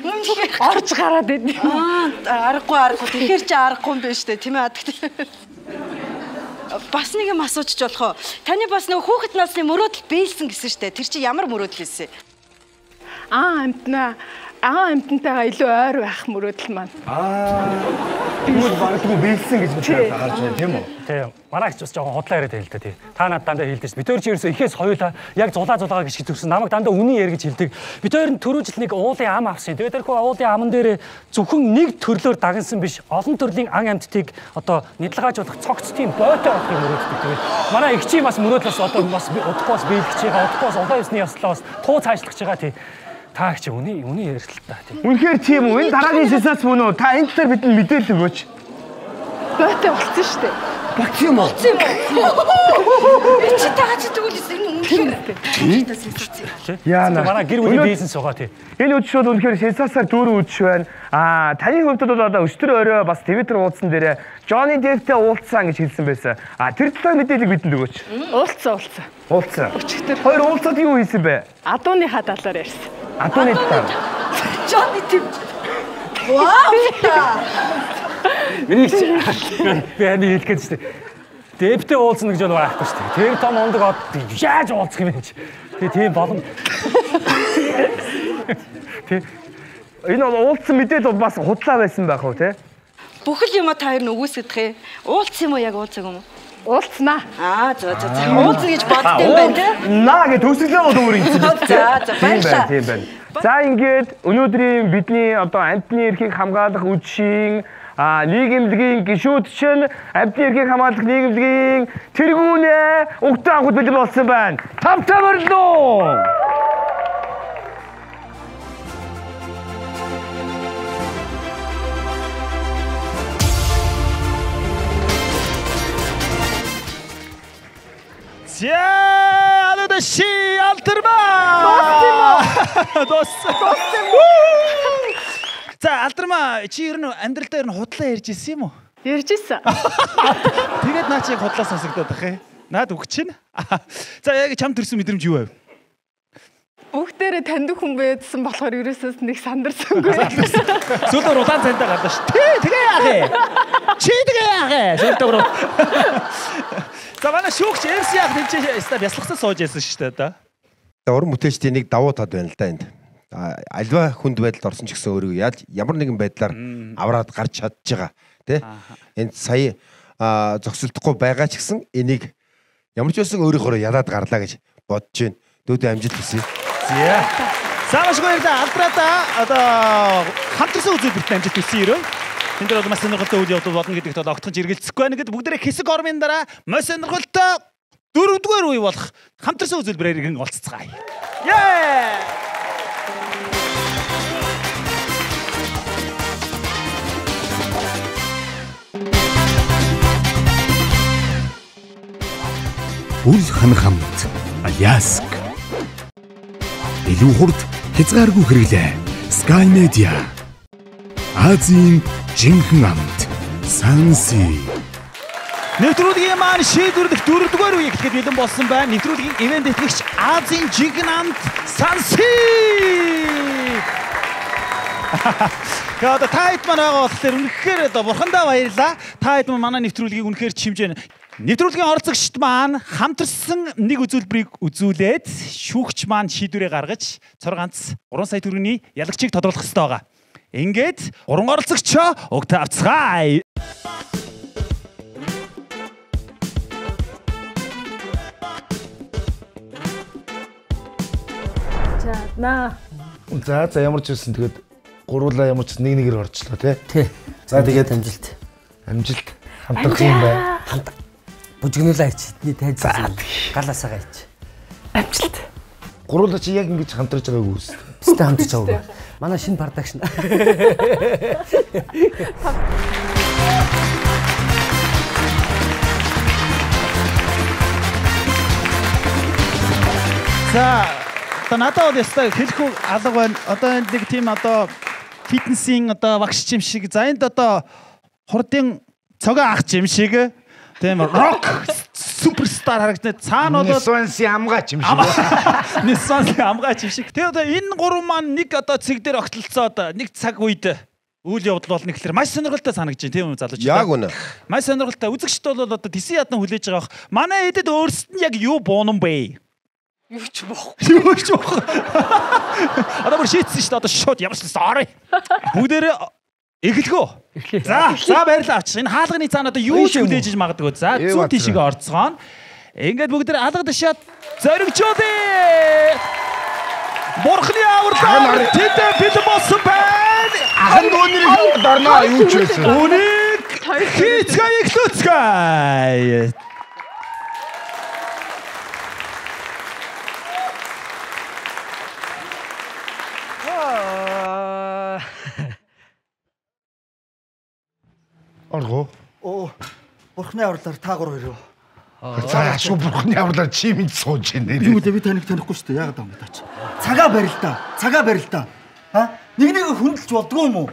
Үнэхээр Орж гараад идэв. Аа, аргагүй аргагүй. Тэгэхээр чи аргагүй юм байна шүү дээ, тийм ээ. Бас нэг юм асуучч болох уу? Таны бас нөгөө хүүхэд насны мөрөөдөл бэлсэн гэсэн шүү дээ. Тэр чи ямар мөрөөдөл хэлсэн? Аа амтнаа. Аа амтнтайгаа илүү ойр байх мөрөөдөл маань. Аа. Тэгвэл багтгүй бэлсэн гэж бодож гарч байна тийм үү? Тийм. Манай ч бас жоохон хотлоо яриад хэлдэг тий. Та надад дандаа хэлдэг шүү. Бид хоёр ч ерөөсөө ихээс хоёулаа яг зулаа зулаагаа гэж хэлсэн. Намайг дандаа үнэн ярь гэж хэлдэг. Бид хоёр нь түрүү жил нэг уулын ам авсан. Тэгээд тэрхүү уулын аман дээр зөвхөн нэг төрлөөр дагнсан биш. Олон төрлийн ан амьтдыг одоо нэдлгаажуулах цогц тийм бойтой болохыг мөрөөддөг. Тэгээд манай их чи бас мөрөөдлөөс одоо бас удахгүй бас биелгэж байгаа. Удахгүй бас улаан ёсны ёслоо бас туу цаашлах байгаа тий. Та их чи үнэн үнэн ярих л та тий. Үнэхээр тийм үү? Энэ дараагийн сесац мөн үү? Та энэ дээр бидэнд мэдээлэл өгөөч. Бойтой болцсон шүү дээ. Багц юм уу? Тийм үү? Би чи таа чи тэгвэл энэ үнэхээр Яана. Манай гэр бүлийн бизнес байгаа тий. Энэ үдшүүд үнэхээр сенсацаар дүүрэн үдш байна. Аа, таны хувьд бол одоо өчтөр өрөө бас Твиттер уулзсан дээрээ Johnny Depp-тэй уулзсан гэж хэлсэн байсан. Аа, тэр талаар мэдээлэл бидэнд өгөөч. Уулцсан уулцсан. Уулзсан. Өчигдөр Хоёр уулзаад юу хийсэн бэ? адууныхаа талаар ярьсан. Талаар. Johnny Depp. Вау! Миний чи би гэж шүү дээ. Дэвтэй уулзна гэж бол байхгүй шүү дээ. Тэр том ондог од яаж уулзах юм бэ гэж. Тэгээ тийм болон Энэ бол уулзсан мэдээлэл бол бас худлаа байсан байх уу те? Бүхэл юм та хоёр нь үгүйсгэх юм. Уулцсан юм уу яг уулзаг юм уу? Уулцнаа. Аа, за за за. Уулзна гэж бодд юм байна те. Наа гэж төсөглөө бол өөр юм чинь. За за баярлалаа. Тийм байна. За ингээд өнөөдрийн бидний одоо амтны эрхийг хамгаалах үдшийн а нийгэмлэгийн гишүүд чинь амтны эрхийг хамгаалах нийгэмлэгийн тэргүүнээ угтаа анхуд бэлэн болсон байна. Тавтай борлоо. За, алда ши алдарма. Дууссан. За, алдарма чи ер нь амьдралдаа ер нь худлаа ярьж ирсэн юм уу? Ярьж исэн. Тэгээд наа чи худлаа сонсогдоод бах ээ. Наад өгч чинь. За, яг чам төрсөн мэдрэмж юу вэ? Бүгдээрээ таньдаг хүн байдсан болохоор ерөөсөөс нэг сандарсангүй. Сүүлдээ улаан цайнтай гарлаа ш. Тий, тэгээ яах вэ? Чи тэгээ яах вэ? Сүүлдээ рүү. За манай шүүгч MC яг тэмчээ ста бясалгасан сууж яасан шүү дээ да. Уран бүтээлчдийн нэг давуу тал байна л да энд. А, Альва хүнд байдалд орсон ч гэсэн өөрөө яаж ямар нэгэн байдлаар авраад гарч чадж байгаа тий. Энд сая зогсолдохгүй байгаа ч гэсэн энийг ямар ч байсан өөрийнхөө ядаад гарлаа гэж бодож байна. Дүүдээ амжилт хүсье. За. Саамаш гоёрда алдрада одоо хамтарсан үзүүлбэрт амжилт хүсье ерөө. Энд дээр бол маш сонирхолтой үйл явдал болно гэдэгт бол огтхон жиргэлцэхгүй байна гэдэг бүгдээ хэсэг ормын дараа маш сонирхолтой дөрөвдүгээр үе болох хамтарсан үзүүлбэрээр иргэн олццгаая. Яа! Үл хан хамт Аляск. Илүү хурд хязгааргүй хэрэглээ. Sky Media. Азийн жинхэнэ амт Санси. Нэвтрүүлгийн маань шийдвэрлэх дөрөвдүгээр үе гэхэд бэлэн болсон байна. Нэвтрүүлгийн ивент этгэгч Азийн жигнант Санси. Тэгээ одоо та хэд маань байгаа болохоор үнэхээр одоо бурхандаа баярлаа. Та хэд маань манай нэвтрүүлгийг үнэхээр чимж байна. Нэвтрүүлгийн оролцогчд маань хамтарсан нэг үзүүлбэрийг үзүүлээд шүүгч маань шийдвэрээ гаргаж цор ганц 3 сая төгрөгийн ялагчийг тодруулах хэрэгтэй байгаа. Ингээд уран оролцогчоо уг тавцгаая. За наа. За за ямар ч байсан тэгээд гуруулаа ямар ч нэг нэгээр орчлоо тий. Тий. За тэгээд амжилт. амжилт хамтах юм байна. Хамт Бүжгнүүлээ ич хитний тайз. Галаасаа ич. Амжилт. Гурлаа чи яг ингэж хамтарч байгааг үс. Бистэ хамтж байгаа. Манай шинэ продакшн. За одоо надад бол ястай хэлэхгүй алга байна. Одоо энд нэг тийм одоо фитнесийн одоо багш юм шиг. За энд одоо хурдын цогоо ах юм шиг. Тийм рок суперстар харагдана. Цаана бол Нисванси амгаач юм шиг. Nissan амгаач юм шиг. Тэгээ одоо энэ гурван маань нэг одоо цэг дээр огтлцоод нэг цаг үед үйл явдал бол нэхлэр маш сонирхолтой санагдаж байна тийм үү залууч. Яг үнэ. Маш сонирхолтой. Үзэгчд бол одоо тесэн ядан хүлээж байгаа бох. Манай эдэд өөрсдөд нь яг юу буунан бэ? Юу ч бох. Юу ч бох. Одоо бүр шийтсэн шүү дээ. Одоо шууд ямар ч sorry. Бүгдээрээ эхлэхөө. За, за баярлалаа авчих. Энэ хаалганы цаана одоо юу ч хүлээж иж магадгүй. За, зүүн тишгээ орцгоон. Ингээд бүгдээр алга ташаад зоригчоодээ. Бурхны аврал тэд бид болсон байна. Ахан дүүнэрийг дорноо юу ч байсан. Үнийг хийцгээ ихлүүцгээ. Орго. Оо. Бурхны авралаар та гур хоёроо. За шуу бурхны авралаар чи минь сууж байна. Би үдэ би таныг танихгүй шүү дээ. Яагаад юм бэ таач? Цагаа барил та. Цагаа барил та. Ha? Нэг нэг хүндэлж болдгоо юм уу?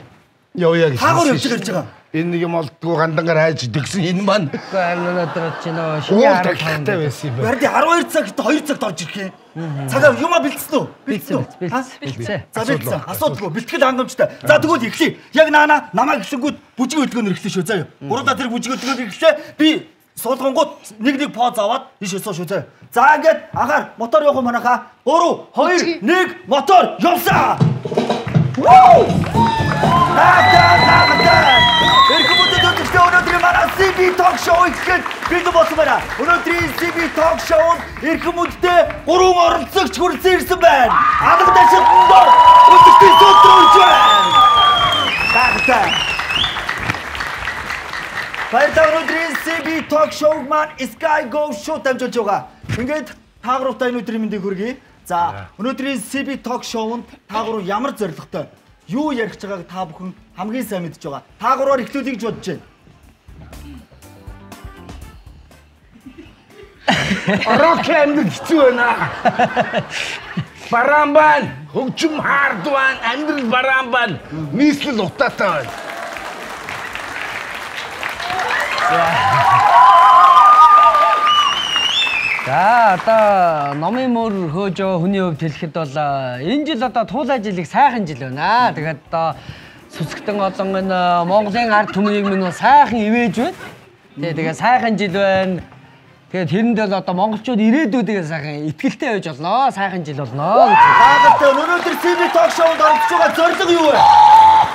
Яв яг. Та гур явж гарч байгаа. Энэ нэг юм олдгоо гандангаар хайж дэгсэн энэ маань. Гэхдээ амнаа өдөр чи нөө шинэ арга тахтай байсан юм байна. Барди 12 цагт 2 цагт орж ирэх юм. Цагаа юма бэлдсэн үү? Бэлдсэн үү? бэлдсэн. За бэлдсэн. Асуудалгүй. Бэлтгэл хангамжтай. За тэгвэл эхлэе. Яг наана намайг эхлэнгүүд бүжиг хөдөлгөөнөр эхлэе шүү заяа. Гурудаа тэр бүжиг хөдөлгөөнөр эхлэе. Би суулгангууд нэг нэг поз аваад тийш өсөө шүү заяа. За ингээд агаар мотор явах юм манайха. 3 2 1 мотор явсаа. Вау! Тата тата. CB Talk Show ихэд бид болсон байна. Өнөөдрийн CB Talk Show-нд эрхэмүүдтэй гурван оролцогч хүрсэн ирсэн байна. Алга дашилтанд дор үзэгчдийн сүтрүүлж байна. Тата. Баярлалаа өнөөдрийн CB Talk Show маань Sky Go Show дамжуулж байгаа. Ингээд та гуравтай энэ өдрийн мэндийг хүргэе. За өнөөдрийн CB Talk Show-нд та гурав ямар зоригтой юу ярих байгааг та бүхэн хамгийн сайн мэдж байгаа. Та гураар эхлүүлэе гэж бодож байна. Рок амиг хэцүү байна. Бараамбан, хөгжим хаардван, амьдрал бараамбан, нийслэл утаатай байна. За одоо номын мөр хөөж байгаа хүний хувьд хэлэхэд бол энэ жил одоо туулай жилиг сайхан жил байна. Тэгээд одоо сүсгтэн олон энэ Монголын ард түмнийг минь сайхан ивэж байна. Тэгээ тэгээ сайхан жил байна. Тэгээд тэрэнд бол одоо монголчууд ирээдүйдээ сайхан ихтгэлтэй байж болно. Сайхан жил болно гэж. Таагатай өнөөдөр CB Talk Show-нд оролцож байгаа зорилго юу вэ?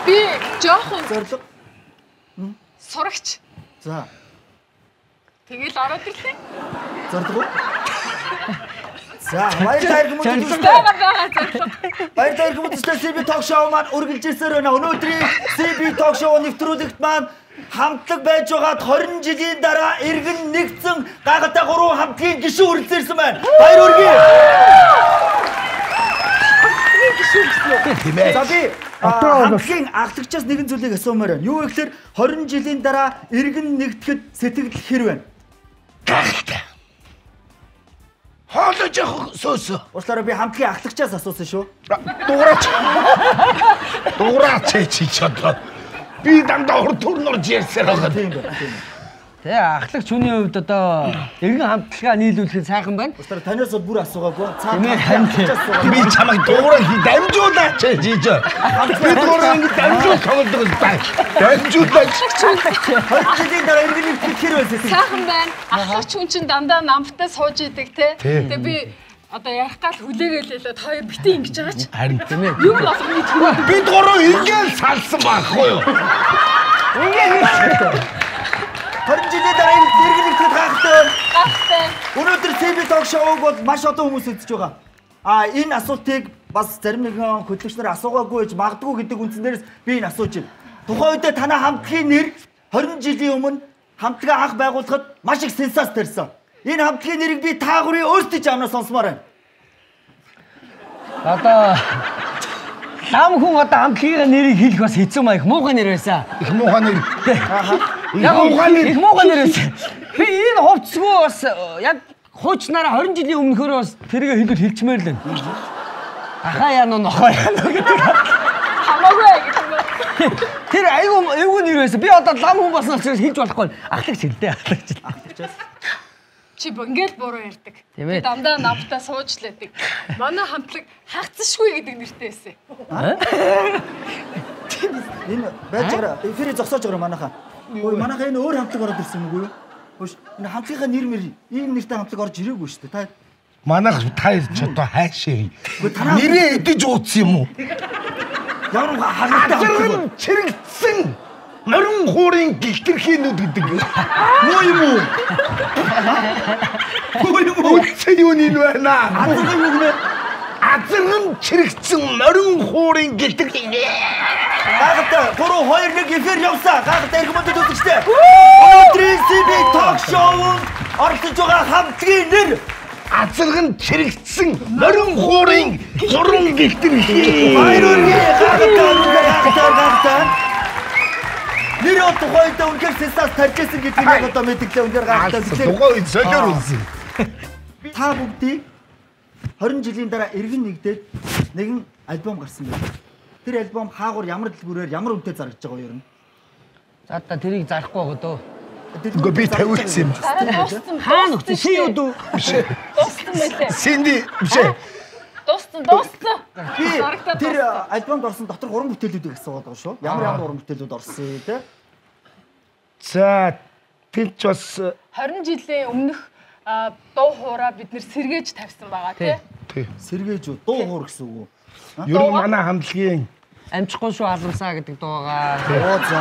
Би жоохон Зорилго. сурагч. За, Тэгэл ороод ирлээ. зорилго. За, баярлалаа зорилго. Баярлалаа эргэмүүдтэй CB Talk Show маань үргэлжилсээр байна. Өнөөдрийн CB Talk Show нэвтрүүлэгт маань хамтлаг байж байгаад 20 жилийн дараа иргэн нэгдсэн гайхалтай гурван хамтгийн гишүүн үргэлжлүүлсэн байна. Баяр хүргэе. За би хамтгийн агтлагчаас нэгэн зүйлийг асуумаар байна. Юу вэ гэхээр 20 жилийн дараа иргэн нэгдэхэд сэтгэл хэр байна? Хоолой жоох сөөсөө. Уучлаарай би хамтгийн агтлагчаас асуусан шүү. Дуураач. Дуураач чи чадаад. Би дандаа урд төрнөр ярьсаар байгаа. Тийм байна. тийм байна. Тэ ахлагч хүний хувьд одоо эргэн хамтлагаа нийлүүлэхэд сайхан байна. Уучлаарай танаас бол бүр асуугаагүй. Цаа. Би чамайг дуурай дамжуулаач жиж. Би дуурай ингэ дамжуул тоглодог бай. Дамжуулаач. 20 жилийн дараа иргэн нэгдэхэд хэр байсан? Сайхан байна. Ахлагч хүн чинь дандаа намтай сууж идэг те. Тэгээ би одоо ярих гал хүлээгээл л хоёр битэн ингэж байгаа ч. Харин тийм ээ. Юм болгоны түрүү. Би дуурай ингээл салсан байхгүй юу? 20 жилийн дараа нэгдэхэд гайхалтай байна. Гахтай. Өнөөдөр CB Talk Show-г бол маш олон хүмүүс үзэж байгаа. А энэ асуултыг бас зарим нэгэн хөтлөгч нар асуугаагүй гэж магадгүй гэдэг үндсэн дээрээс би энэ асууж байна. Тухайн үедээ танай хамтгийн нэр 20 жилийн өмнө хамтлагаа анх байгуулахад маш их сенсац тарьсан. Энэ хамтлагийн нэрийг би таагуурын өөрсдөө ч амнаас сонсомоор байна. Одоо лам хүн одоо хамтлагийн нэрийг хэлэх бас хэцүү их муухай нэр байсан. Их муухай нэр. Яг муухай нэр. Их муухай нэр байсан. Би энэ хувцсгүй бас э, яг хуучнараа 20 жилийн өмнөхөр бас тэргээ хэлэл хэлчмээр л байна. Ахаа яа нөө нохоо яа нөө гэдэг. Хамаагүй гэдэг юм. Тэр айгүй айгүй нэр байсан. Би одоо лам хүн баснаас хэлж болохгүй. Ахлагч хэлдэ ахлагч. Чи ингээл буруу ярьдаг. Тийм ээ. Би дандаа намтаа суучлаадаг. Манай хамтлаг хагцшгүй гэдэг нэртэй байсан. Энэ байж байгаа эфирээ зогсоож байгаа манайхаа. Ой манайхаа энэ өөр хамтлаг ороод ирсэн юм уу? Хөөш энэ хамтлагийнхаа нэр мэр ийм нэртэй хамтлаг орж ирээгүй шүү дээ. Та Манайх та ч одоо танаа- Нэрээ эдэж ууцсан юм уу? ямар хаалгатай хамтлаг чирэгдсэн морин хуурын гэлтэрхийнүүд гэдэг. Муу юм уу? Юм? Үгүй юу нин байна? Азарган юу гэнэ? Азарган чирэгдсэн морин хуурын гэлтэрхийн. Гайхалтай 3 2 1 эфир явсаа. Гайхалтай иргэн мөдөд үзэгчтэй. Өнөөдрийн CB Talk Show-нд оролцож байгаа хамтлагийн нэр Азарган чирэгдсэн морин хуурын гурван гэлтэрхийн. Баяр үргээ гайхалтай гайхалтай гайхалтай. Нэр ол тухайд үнээр сенсац тарьжсэн гэдгийг яг одоо мэдгэлээ үнээр гайхалтай. Үед солиор үлсэн. Та бүгдийг 20 жилийн дараа эргэн нэгдээд нэгэн альбом гарсан байна. Тэр альбом хаагур ямар дэлгүүрээр ямар үнэтэй зарагдж байгаа юу ер нь? За та тэрийг зарахгүй байгаа дөө. Үгүй би тавиулсан юм. Хаана өгсөн? Чи юу байлээ. Синди биш. Дууссан, дууссан. Би тэр альбомд орсон дотор уран бүтээлүүдийг асууад байгаа шүү. Ямар ямар уран бүтээлүүд орсон те? За тэнч бас 20 жилийн өмнөх дуу хуураа бид нэр сэргээж тавьсан байгаа тий. Сэргээж? Дуу хуур гэсэн үг үү? ер нь манай хамтлагийн Амжихгүй шүү алрамсаа гэдэг дуугаа. Оо за.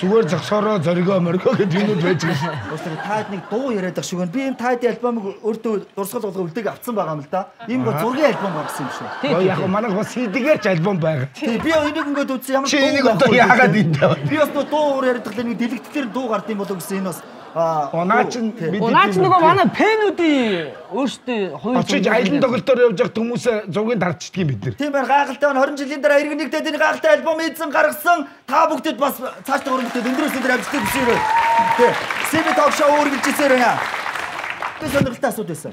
Зүгээр зогсороо зоригоо моргоо гэдэг юмуд байж байгаа. Уучлаарай таад нэг дуу яриад байгаа шүү. Би энэ таад альбомыг өөртөө дурсгал болгоо үлдээг авсан байгаа юм л да. Ийм гоо зургийн альбом гаргасан юм шүү. Оо яг манайх бас CD-гээр ч альбом байгаа. Тий, би энийг ингээд үзсэн ямар Чи энийг одоо яагаад энэ тавь? Би бас дуу уур яриад байгаа нэг дэлгэцээр дуу гард юм болов гэсэн энэ бас аа Онаа чин бид Унаач нөгөө манай пенүүдийн өөртөө хоёр очиж аялын тоглолтоор явж байгаа хүмүүсээ зургийг дарчдаг юм бид нар. Тийм байна гайхалтай байна 20 жилийн дараа иргэн нэгдээд энэ гайхалтай альбом эзэн гаргасан та бүгдэд бас цааш та өргөдөд өндрөөс өндөр амжилттай хүсье. Тий. CB Talk Show үргэлжлэсээр байна. Би сонирхолтой асууд байсан.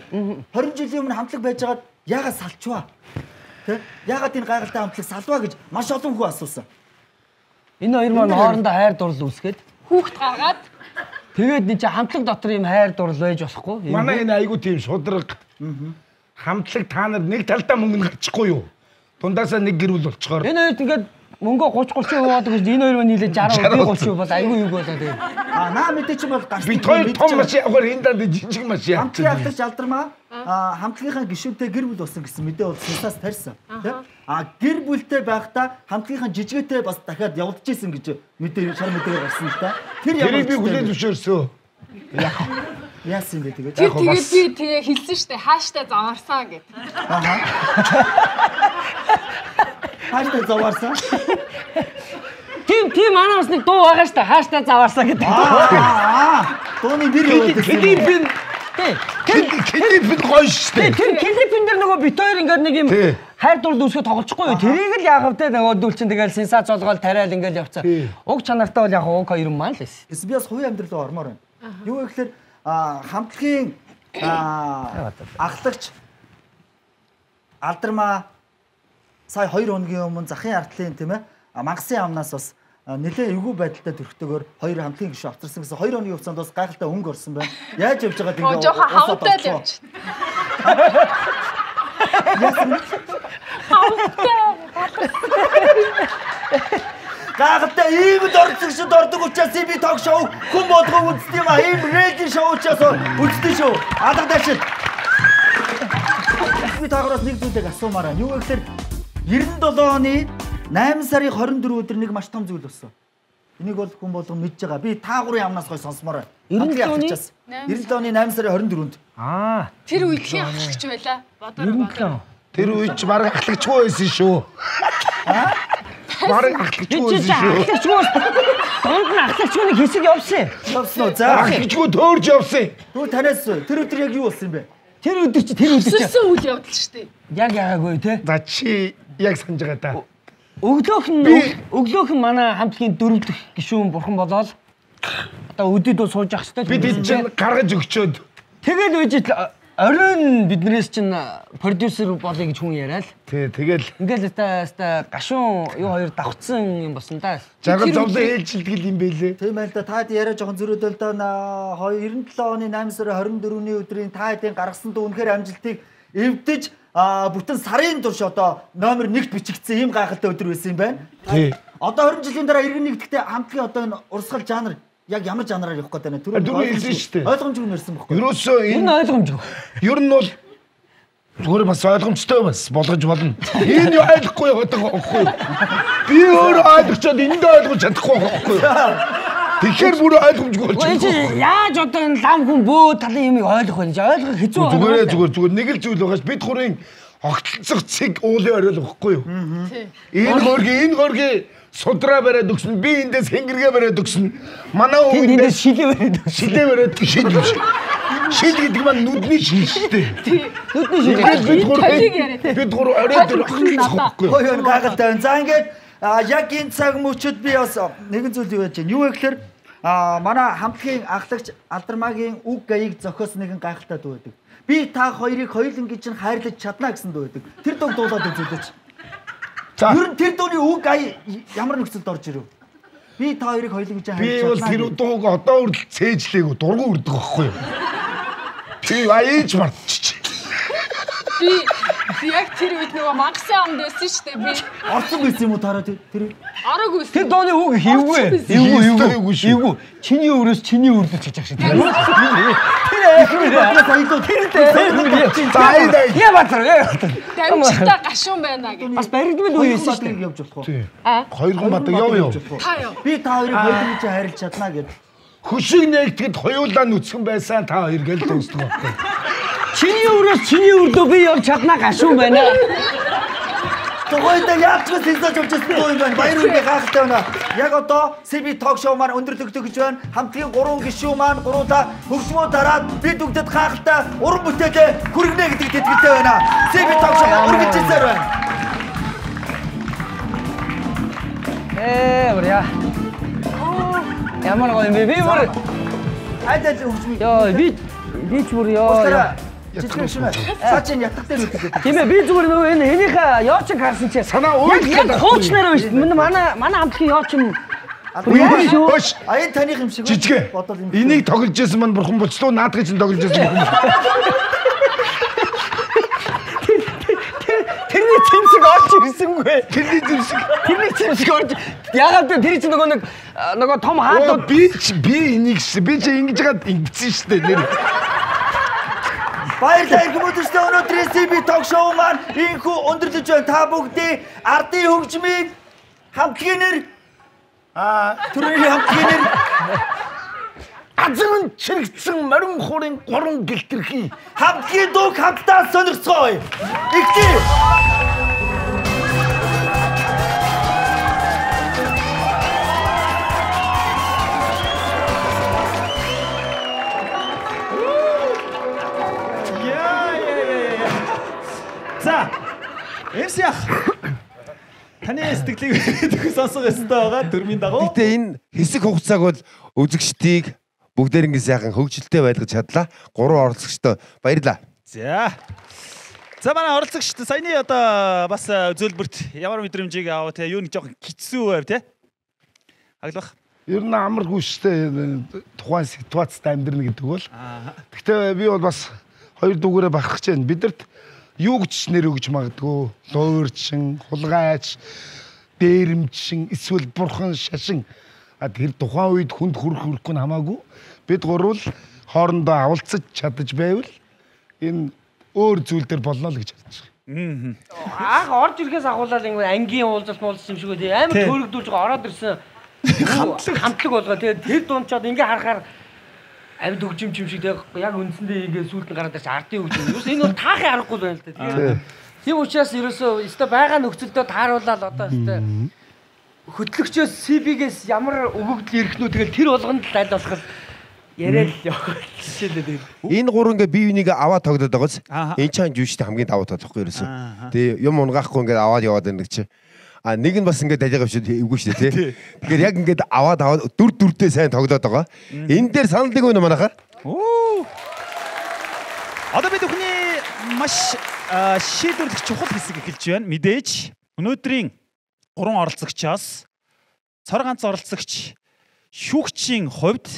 20 жилийн өмнө хамтлаг байж байгаад яагаад салчваа? Тий. Яагаад энэ гайхалтай хамтлаг салваа гэж маш олон хүн асуусан. Энэ хоёр маань хоорондоо хайр дурлал үүсгээд Хүүхд гаргаад тэгээд энэ чи хамтлаг дотор юм хайр дурлал байж болохгүй. Манай энэ айгуу тийм шудраг. Хамтлаг та нар нэг талдаа мөнгө гарчихгүй юу? Дундаасаа нэг гэрүүл болчоор. Энэ хоёрт ингээд мөнгө 30 30 яваад гэж энэ хоёр маань нийлээ 60 би 30 бол айгүй юу болоо тэгээд. Аа наа мэдээ чи бол гарч Бид хоёр том маш явахаар энэ данд жижиг маш яа. Хамтлагийн алдарч алдармаа аа хамтлагийнхаа гишүүнтэй гэр бүл болсон гэсэн мэдээ бол сенсац тарьсан. Аа гэр бүлтэй байхдаа хамтлагийнхаа жижигээтэй бас дахиад явуулж исэн гэж мэдээ шар мэдээгээр гарсан л да. Тэр Тэрийг би тайван. зөвшөөрсөн. Яасан юм бэ тэгээд? тэр тэгээд би тэгээ хэлсэн штэ хааштай заварсан гэд. Хааштай заваарсан? Тийм тийм манай бас нэг дуу байгаа штэ хааштай заварсан гэдэг. Аа дууны нэр яваад. Клипэн тий. Клипэд гоё штэ. Тэр клипэн дээр нөгөө бит хоёр ингээд нэг юм хайр дурлал үүсгэж тоглохгүй юу? Тэрийг л яахав те нөгөө дүүл чинь тэгэл сенсац олгоод тариал ингээд явцаа. Уг чанартай бол яг уг хоёр юм маань л эс. Эс би бас хувийн амьдрал руу ормоор байна. Юу вэ гэхээр хамтлагийн аа ахлагч алдармаа сая 2 хоногийн өмнө захын артлын тийм ээ мангасын амнаас бас нэлээ эвгүй байдалтай төрхтөгөөр хоёр хамтлагийн гишүү авчирсан гэсэн 2 хоногийн хугацаанд бас гайхалтай өнгө орсон байна. Яаж явж байгаад Оо жоохон хавтай л явж. Гайхалтай иймд орцогчд ордог учраас би ток шоу хүн болгоо үздэг юм а ийм реалити шоу учраас үздэг шүү. Алга дашил. Би таагаараас нэг зүйлийг асуумаар байна. Юу гэхээр 97 оны 8 сарын 24 өдөр нэг маш том зүйл болсон. Энийг бол хүн болгон мэдж байгаа. Би таагуурын амнаас гой сонсомоор байна. 97 оны? 97 оны 8 сарын 24-нд. Аа. Тэр үед хин ахлагч байла. Бодорой бодорой. Тэр үед ч баг ахлагчгүй байсан шүү. бараг ахлагчгүй байсан шүү. Ахлагчгүй. Донд нь ахлагчгүй хэсэг явсан. Явсан уу? За. Ахлагчгүй төөрж явсан. Тэгвэл танаас тэр өдөр яг юу болсон юм бэ? Тэр өдөр чи тэр өдөр чи. Өссөн үйл явдал шүү дээ. Яг яагаагүй те. За чи яг санаж байгаа та. Өглөөх нь өглөөх нь манай хамтлагийн дөрөв дэх гишүүн бурхан болоод одоо өдөд бол сууж явах хэрэгтэй. Бид энэ чинь гаргаж өгчөөд Тэгэл үеж оройн биднээс чинь продюсер болъё гэж хүн яриа л. тий тэгэл Ингээл та та гашуун юу хоёр давхцсан юм болсон да. жаргал зовлон ээлжилтгэл юм бэлээ. Тийм байл да. Таад яриа жоохон зөрөөдөл да. 97 оны 8 сарын 24-ний өдрийн та хэдийн гаргасан дүү үнэхээр амжилтыг эвдэж а бүтэн сарын турш одоо номер 1-т бичигдсэн ийм гайхалтай өдөр байсан юм байна. Тий. Одоо 20 жилийн дараа иргэн нэгдэхдээ хамтлагийн одоо энэ урсгал жанр яг ямар жанраар явах гэдэг нь түрүү хэлсэн шүү дээ. Ойлгомжгүй нэрсэн баггүй. Ерөөсөө энэ ойлгомжгүй. Ер нь бол зүгээр бас ойлгомжтой бас болгож болно. Энэ юу ойлгохгүй байгаа байхгүй? Би өөрөө ойлгочоод энд ойлгож чадахгүй байхгүй юу? Тэгэхээр бүр ойлгомжгүй байгаа. яаж одоо энэ лам хүн бөө талын юмыг ойлгох вэ? Ойлгох хэцүү байна. Зүгээр зүгээр зүгээр нэг л зүйл байгаач бид хүрийн огтлцох цэг уулын орой л байхгүй юу? Энэ хөрги энэ хөрги судраа бариад өгсөн би эндээс хэнгэргээ бариад өгсөн манай өвөндөө эндээс шилээ бариад шилээ бариад шил шил гэдэг маань нүдний шил шүү дээ. Нүдний шил. Бид гур бид гур орой дээр байхгүй юу? Хөөе гайхалтай байна. За ингээд а, яг энэ цаг мөчөд би бас нэгэн зүйл юу яаж байна. Юу вэ гэхээр а манай хамтлагийн ахлагч Алдармагийн үг гаяыг зохиос нэгэн гайхалтай дуу байдаг. Би та хоёрыг хоёулангийн чинь хайрлаж чадна гэсэн дуу байдаг. Тэр дууг дуулаад үзүүлээч. За. Ер нь тэр дууны үг гай ямар нөхцөлд орж ирв? Би та хоёрыг чинь Би хайрлаж бол тэр дууг одоо хүртэл цээжлээгүү дургу үрдэг байхгүй юу? Би аяж мартчих. Би би яг тэр үед нөгөө мангасан амд байсан шүү дээ. Би Орсон байсан юм уу тараа тэр тэр араагүй. Тэр дооны үг хийвгүй. Хийвгүй, Хийвгүй, хийвгүй шүү. хийвгүй. Чиний өрөөс чиний өрдөж хийж шүү. Тэр. Тэр За аяа аяа. Я батар. я батар. Дамжигтай гашуун байна гэх. Бас баригдмал үе байсан шүү дээ. явж болох уу? Тий. Хоёр гон бадаг яв яв. Яа. Би та хоёрыг хоёулангийн чинь хайрлаж чадна гэдэг. Хөшиг нэгтгэд хоёулаа нүцгэн байсан та хоёр гэл дуустдаг байхгүй. Чиний өрөөс чиний өрдөө би явж чадна гашуун байна. Хэлсэж явж байсан дуу юм байна. Баяр үргээ гайхалтай байна. Яг одоо CB ток шоу маань өндөр төгтөг гэж байна. Хамтгийн гурван гишүүн маань гуруула хөгжмөө дараад бид бүгдэд гайхалтай уран бүтээлээ хүргэнэ гэдэгт итгэлтэй байна. CB ток шоу үргэлжилсээр байна. Ээ, бэря. Ямар гоё юм бэ? Би бүр Айд айд хөгжмөө. ёо би би ч бүр ёо. Жижиг шимэ. Цаа чинь ятгах дээр үтдэг гэдэг. Тийм ээ би зүгээр нөгөө энэ энийхээ яочин харсан чи Санаа гэдэг хуучнаар байна шүү. Манай манай хамтлагийн яочин Хөш. Аян таних юм шиг. Жижиг. Бодол юм. Энийг тоглож байсан маань бурхан болчлоо наадгыг чинь тоглож байсан бурхан. тэрний цэмсэг орж ирсэнгүй. Тэрний зэмсэг. Тэрний цэмсэг орж ягаад вэ? Тэр чинь нөгөө нэг нөгөө том Оо хаалтууд би ч би энийг би чи ингэж гад ингэсэн шүү дээ Баярлалаа хүмүүстээ өнөөдрийн CB ток шоу маань инхүү өндөрлөж байна. Та бүгдийн ардын хөгжмийг хамтлагийнэр а төрөний хамтлагийнэр Азан чирэгдсэн морин хуурын гурван гэлтэрхий. хамтлагийн дууг хамтдаа сонирхцгооё. Игти. Эмс яах. Таны сэтгэлийг төгс сонсох ёстой байгаа төрмийн дагуу. Гэтэ энэ хэсэг хугацааг бол үзэгчдийг бүгдээрээ сайхан хөгжилтэй байлгаж чадлаа. Гурван оролцогчтой баярлаа. За. За манай оролцогчд саяны одоо бас э, зөвлбөрт ямар мэдрэмжийг аваа те юу нэг жоохон китсүү байв те. Хаглах. Ер нь амаргүй дээ. Тухайн ситуацтай амьдрна гэдэг бол. Гэхдээ би бол бас хоёр дүүгээрээ бахархаж байна. Бидэрт юу гэж нэр өгж магадгүй. Луурчин, хулгайч, дээрэмчин, эсвэл бурхан шашин. А тэр тухайн үед хүнд хүрэх хүрэхгүй нь хамаагүй. Бид гурвал хоорондоо авалцаж чадаж байвал энэ өөр зүйл төр болно л гэж харж байгаа. анх орж ирэхээс агуулаад ингэ ангийн уулзалт муулс юм шиг үү. Амар байгаа ороод ирсэн. Хамтлаг хамтлаг болгоо. Тэгээд тэр дундчаад ингээ харахаар амьд хөгжим юм шиг яг үндсэндээ ингээ сүулт нь гараад ирч ардын хөгжим. Юус энэ бол таахын аргагүй байна л да. Тий. Тийм учраас ерөөсөө өстө байгаа нөхцөлдөө тааруулаад одоо өстө хөтлөгчөөс CB-гээс ямар өгөгдөл ирэх нү тэгэл тэр болгонд л аль болох яриад явах жишээлээ тэгэл. Энэ гурав ингээ бие бинийг аваад тогдоод байгааз. Энэ чаан жүжигчтэй хамгийн давуу тал тахгүй ерөөсөө. Тэгээ юм унгаахгүй ингээ аваад яваад байна гэж чи. А нэг нь бас ингээ далигаа биш эвгүй шүү дээ тий. Тэгэхээр яг ингээ аваад аваад дүр дүрдээ сайн тоглоод байгаа. Энэ дээр санал нэг үнэ манайхаа. Оо. Одоо бид бүхний маш шийдвэрлэх чухал хэсэг эхэлж байна. Мэдээж өнөөдрийн гурван оролцогчоос цор ганц оролцогч шүүгчийн хувьд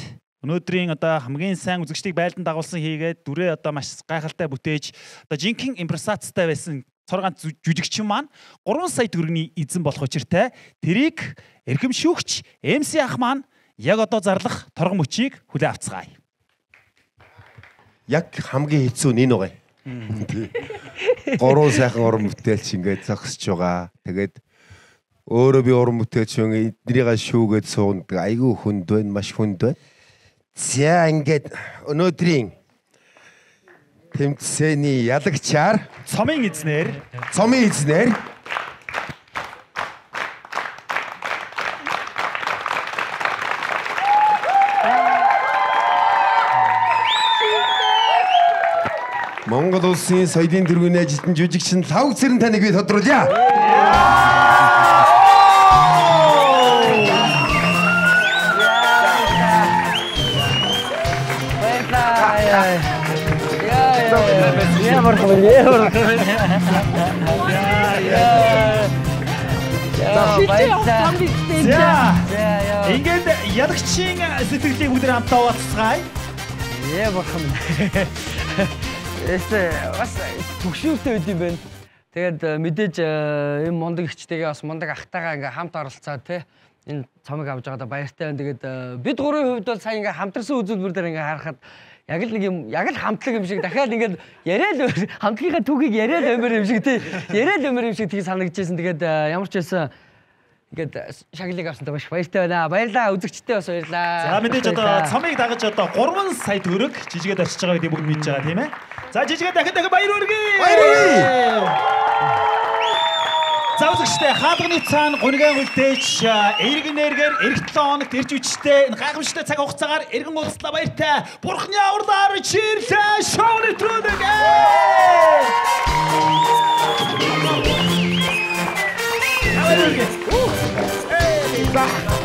өнөөдрийн одоо хамгийн сайн үзэгчдийг байлдан дагуулсан хийгээд дүрээ одоо маш гайхалтай бүтээж одоо жинхэнэ импресацтай байсан цор ганц зү- жүжигчин маань 3 сая төгрөгийн эзэн болох учиртай тэрийг эрхэм шүүгч MC ах маань яг одоо зарлах торгон мөчийг хүлээ авцгаая. Яг хамгийн хэцүү нь энэ байгаа. Гурван сайхан уран бүтээлч ингээд зогсож байгаа. Тэгээд өөрөө би уран бүтээлч юм эднийгээ шүүгээд суунадаг. Айгүй хүнд байна, маш хүнд байна. За ингээд өнөөдрийн тэмцээний ялагчаар. Цомын эзнэр. Цомын эзнэр. Монгол улсын соёлын тэргүүний ажилтан жүжигчин лав цэрэн таныг би тодруулъя. Ямар хөө ямар хөө. За. Ингээд ялагчийн сэтгэлийг бүгд хамтаа уулзцгаая. Ээ бурхан. Эсэ бас төгшөөтэй үт юм байна. Тэгээд э, мэдээж э, энэ мундаг ихчтэйгээ бас мундаг ахтайгаа ингээ хамт оролцоо те. Энэ цомыг авч байгаадаа баяртай байна. Тэгээд э, бид гурвын хувьд бол сая ингээ хамтарсан үзүүлбэр дээр ингээ харахад яг л нэг юм яг л хамтлаг юм шиг дахиад ингээд яриад хамтлагийнхаа түүхийг яриад амир юм шиг тий. Яриад амир юм шиг тийг санагдчихсэн. Тэгээд э, ямар ч байсан ингээд шагналыг авсантаа маш баяртай байна. Баярлаа үзэгчтэй бас баярлаа. За мэдээж одоо цомыг дагаж одоо 3 сая төгрөг жижигэд очиж байгаа гэдгийг бүгд мэдж байгаа тийм ээ. За жижигэд дахин дахин баяр хүргэе. Баяр хүргэе. За үзэгчтэй хаалганы цаана гунигаан үлдээж эргэн эргээр эх 7 хоногт ирж үчтэй энэ гайхамшигтай цаг хугацаагаар эргэн уулзлаа баяртай. Бурхны авралаар чирлээ шоуны трүүдэг. Баяр хүргэе. Yeah,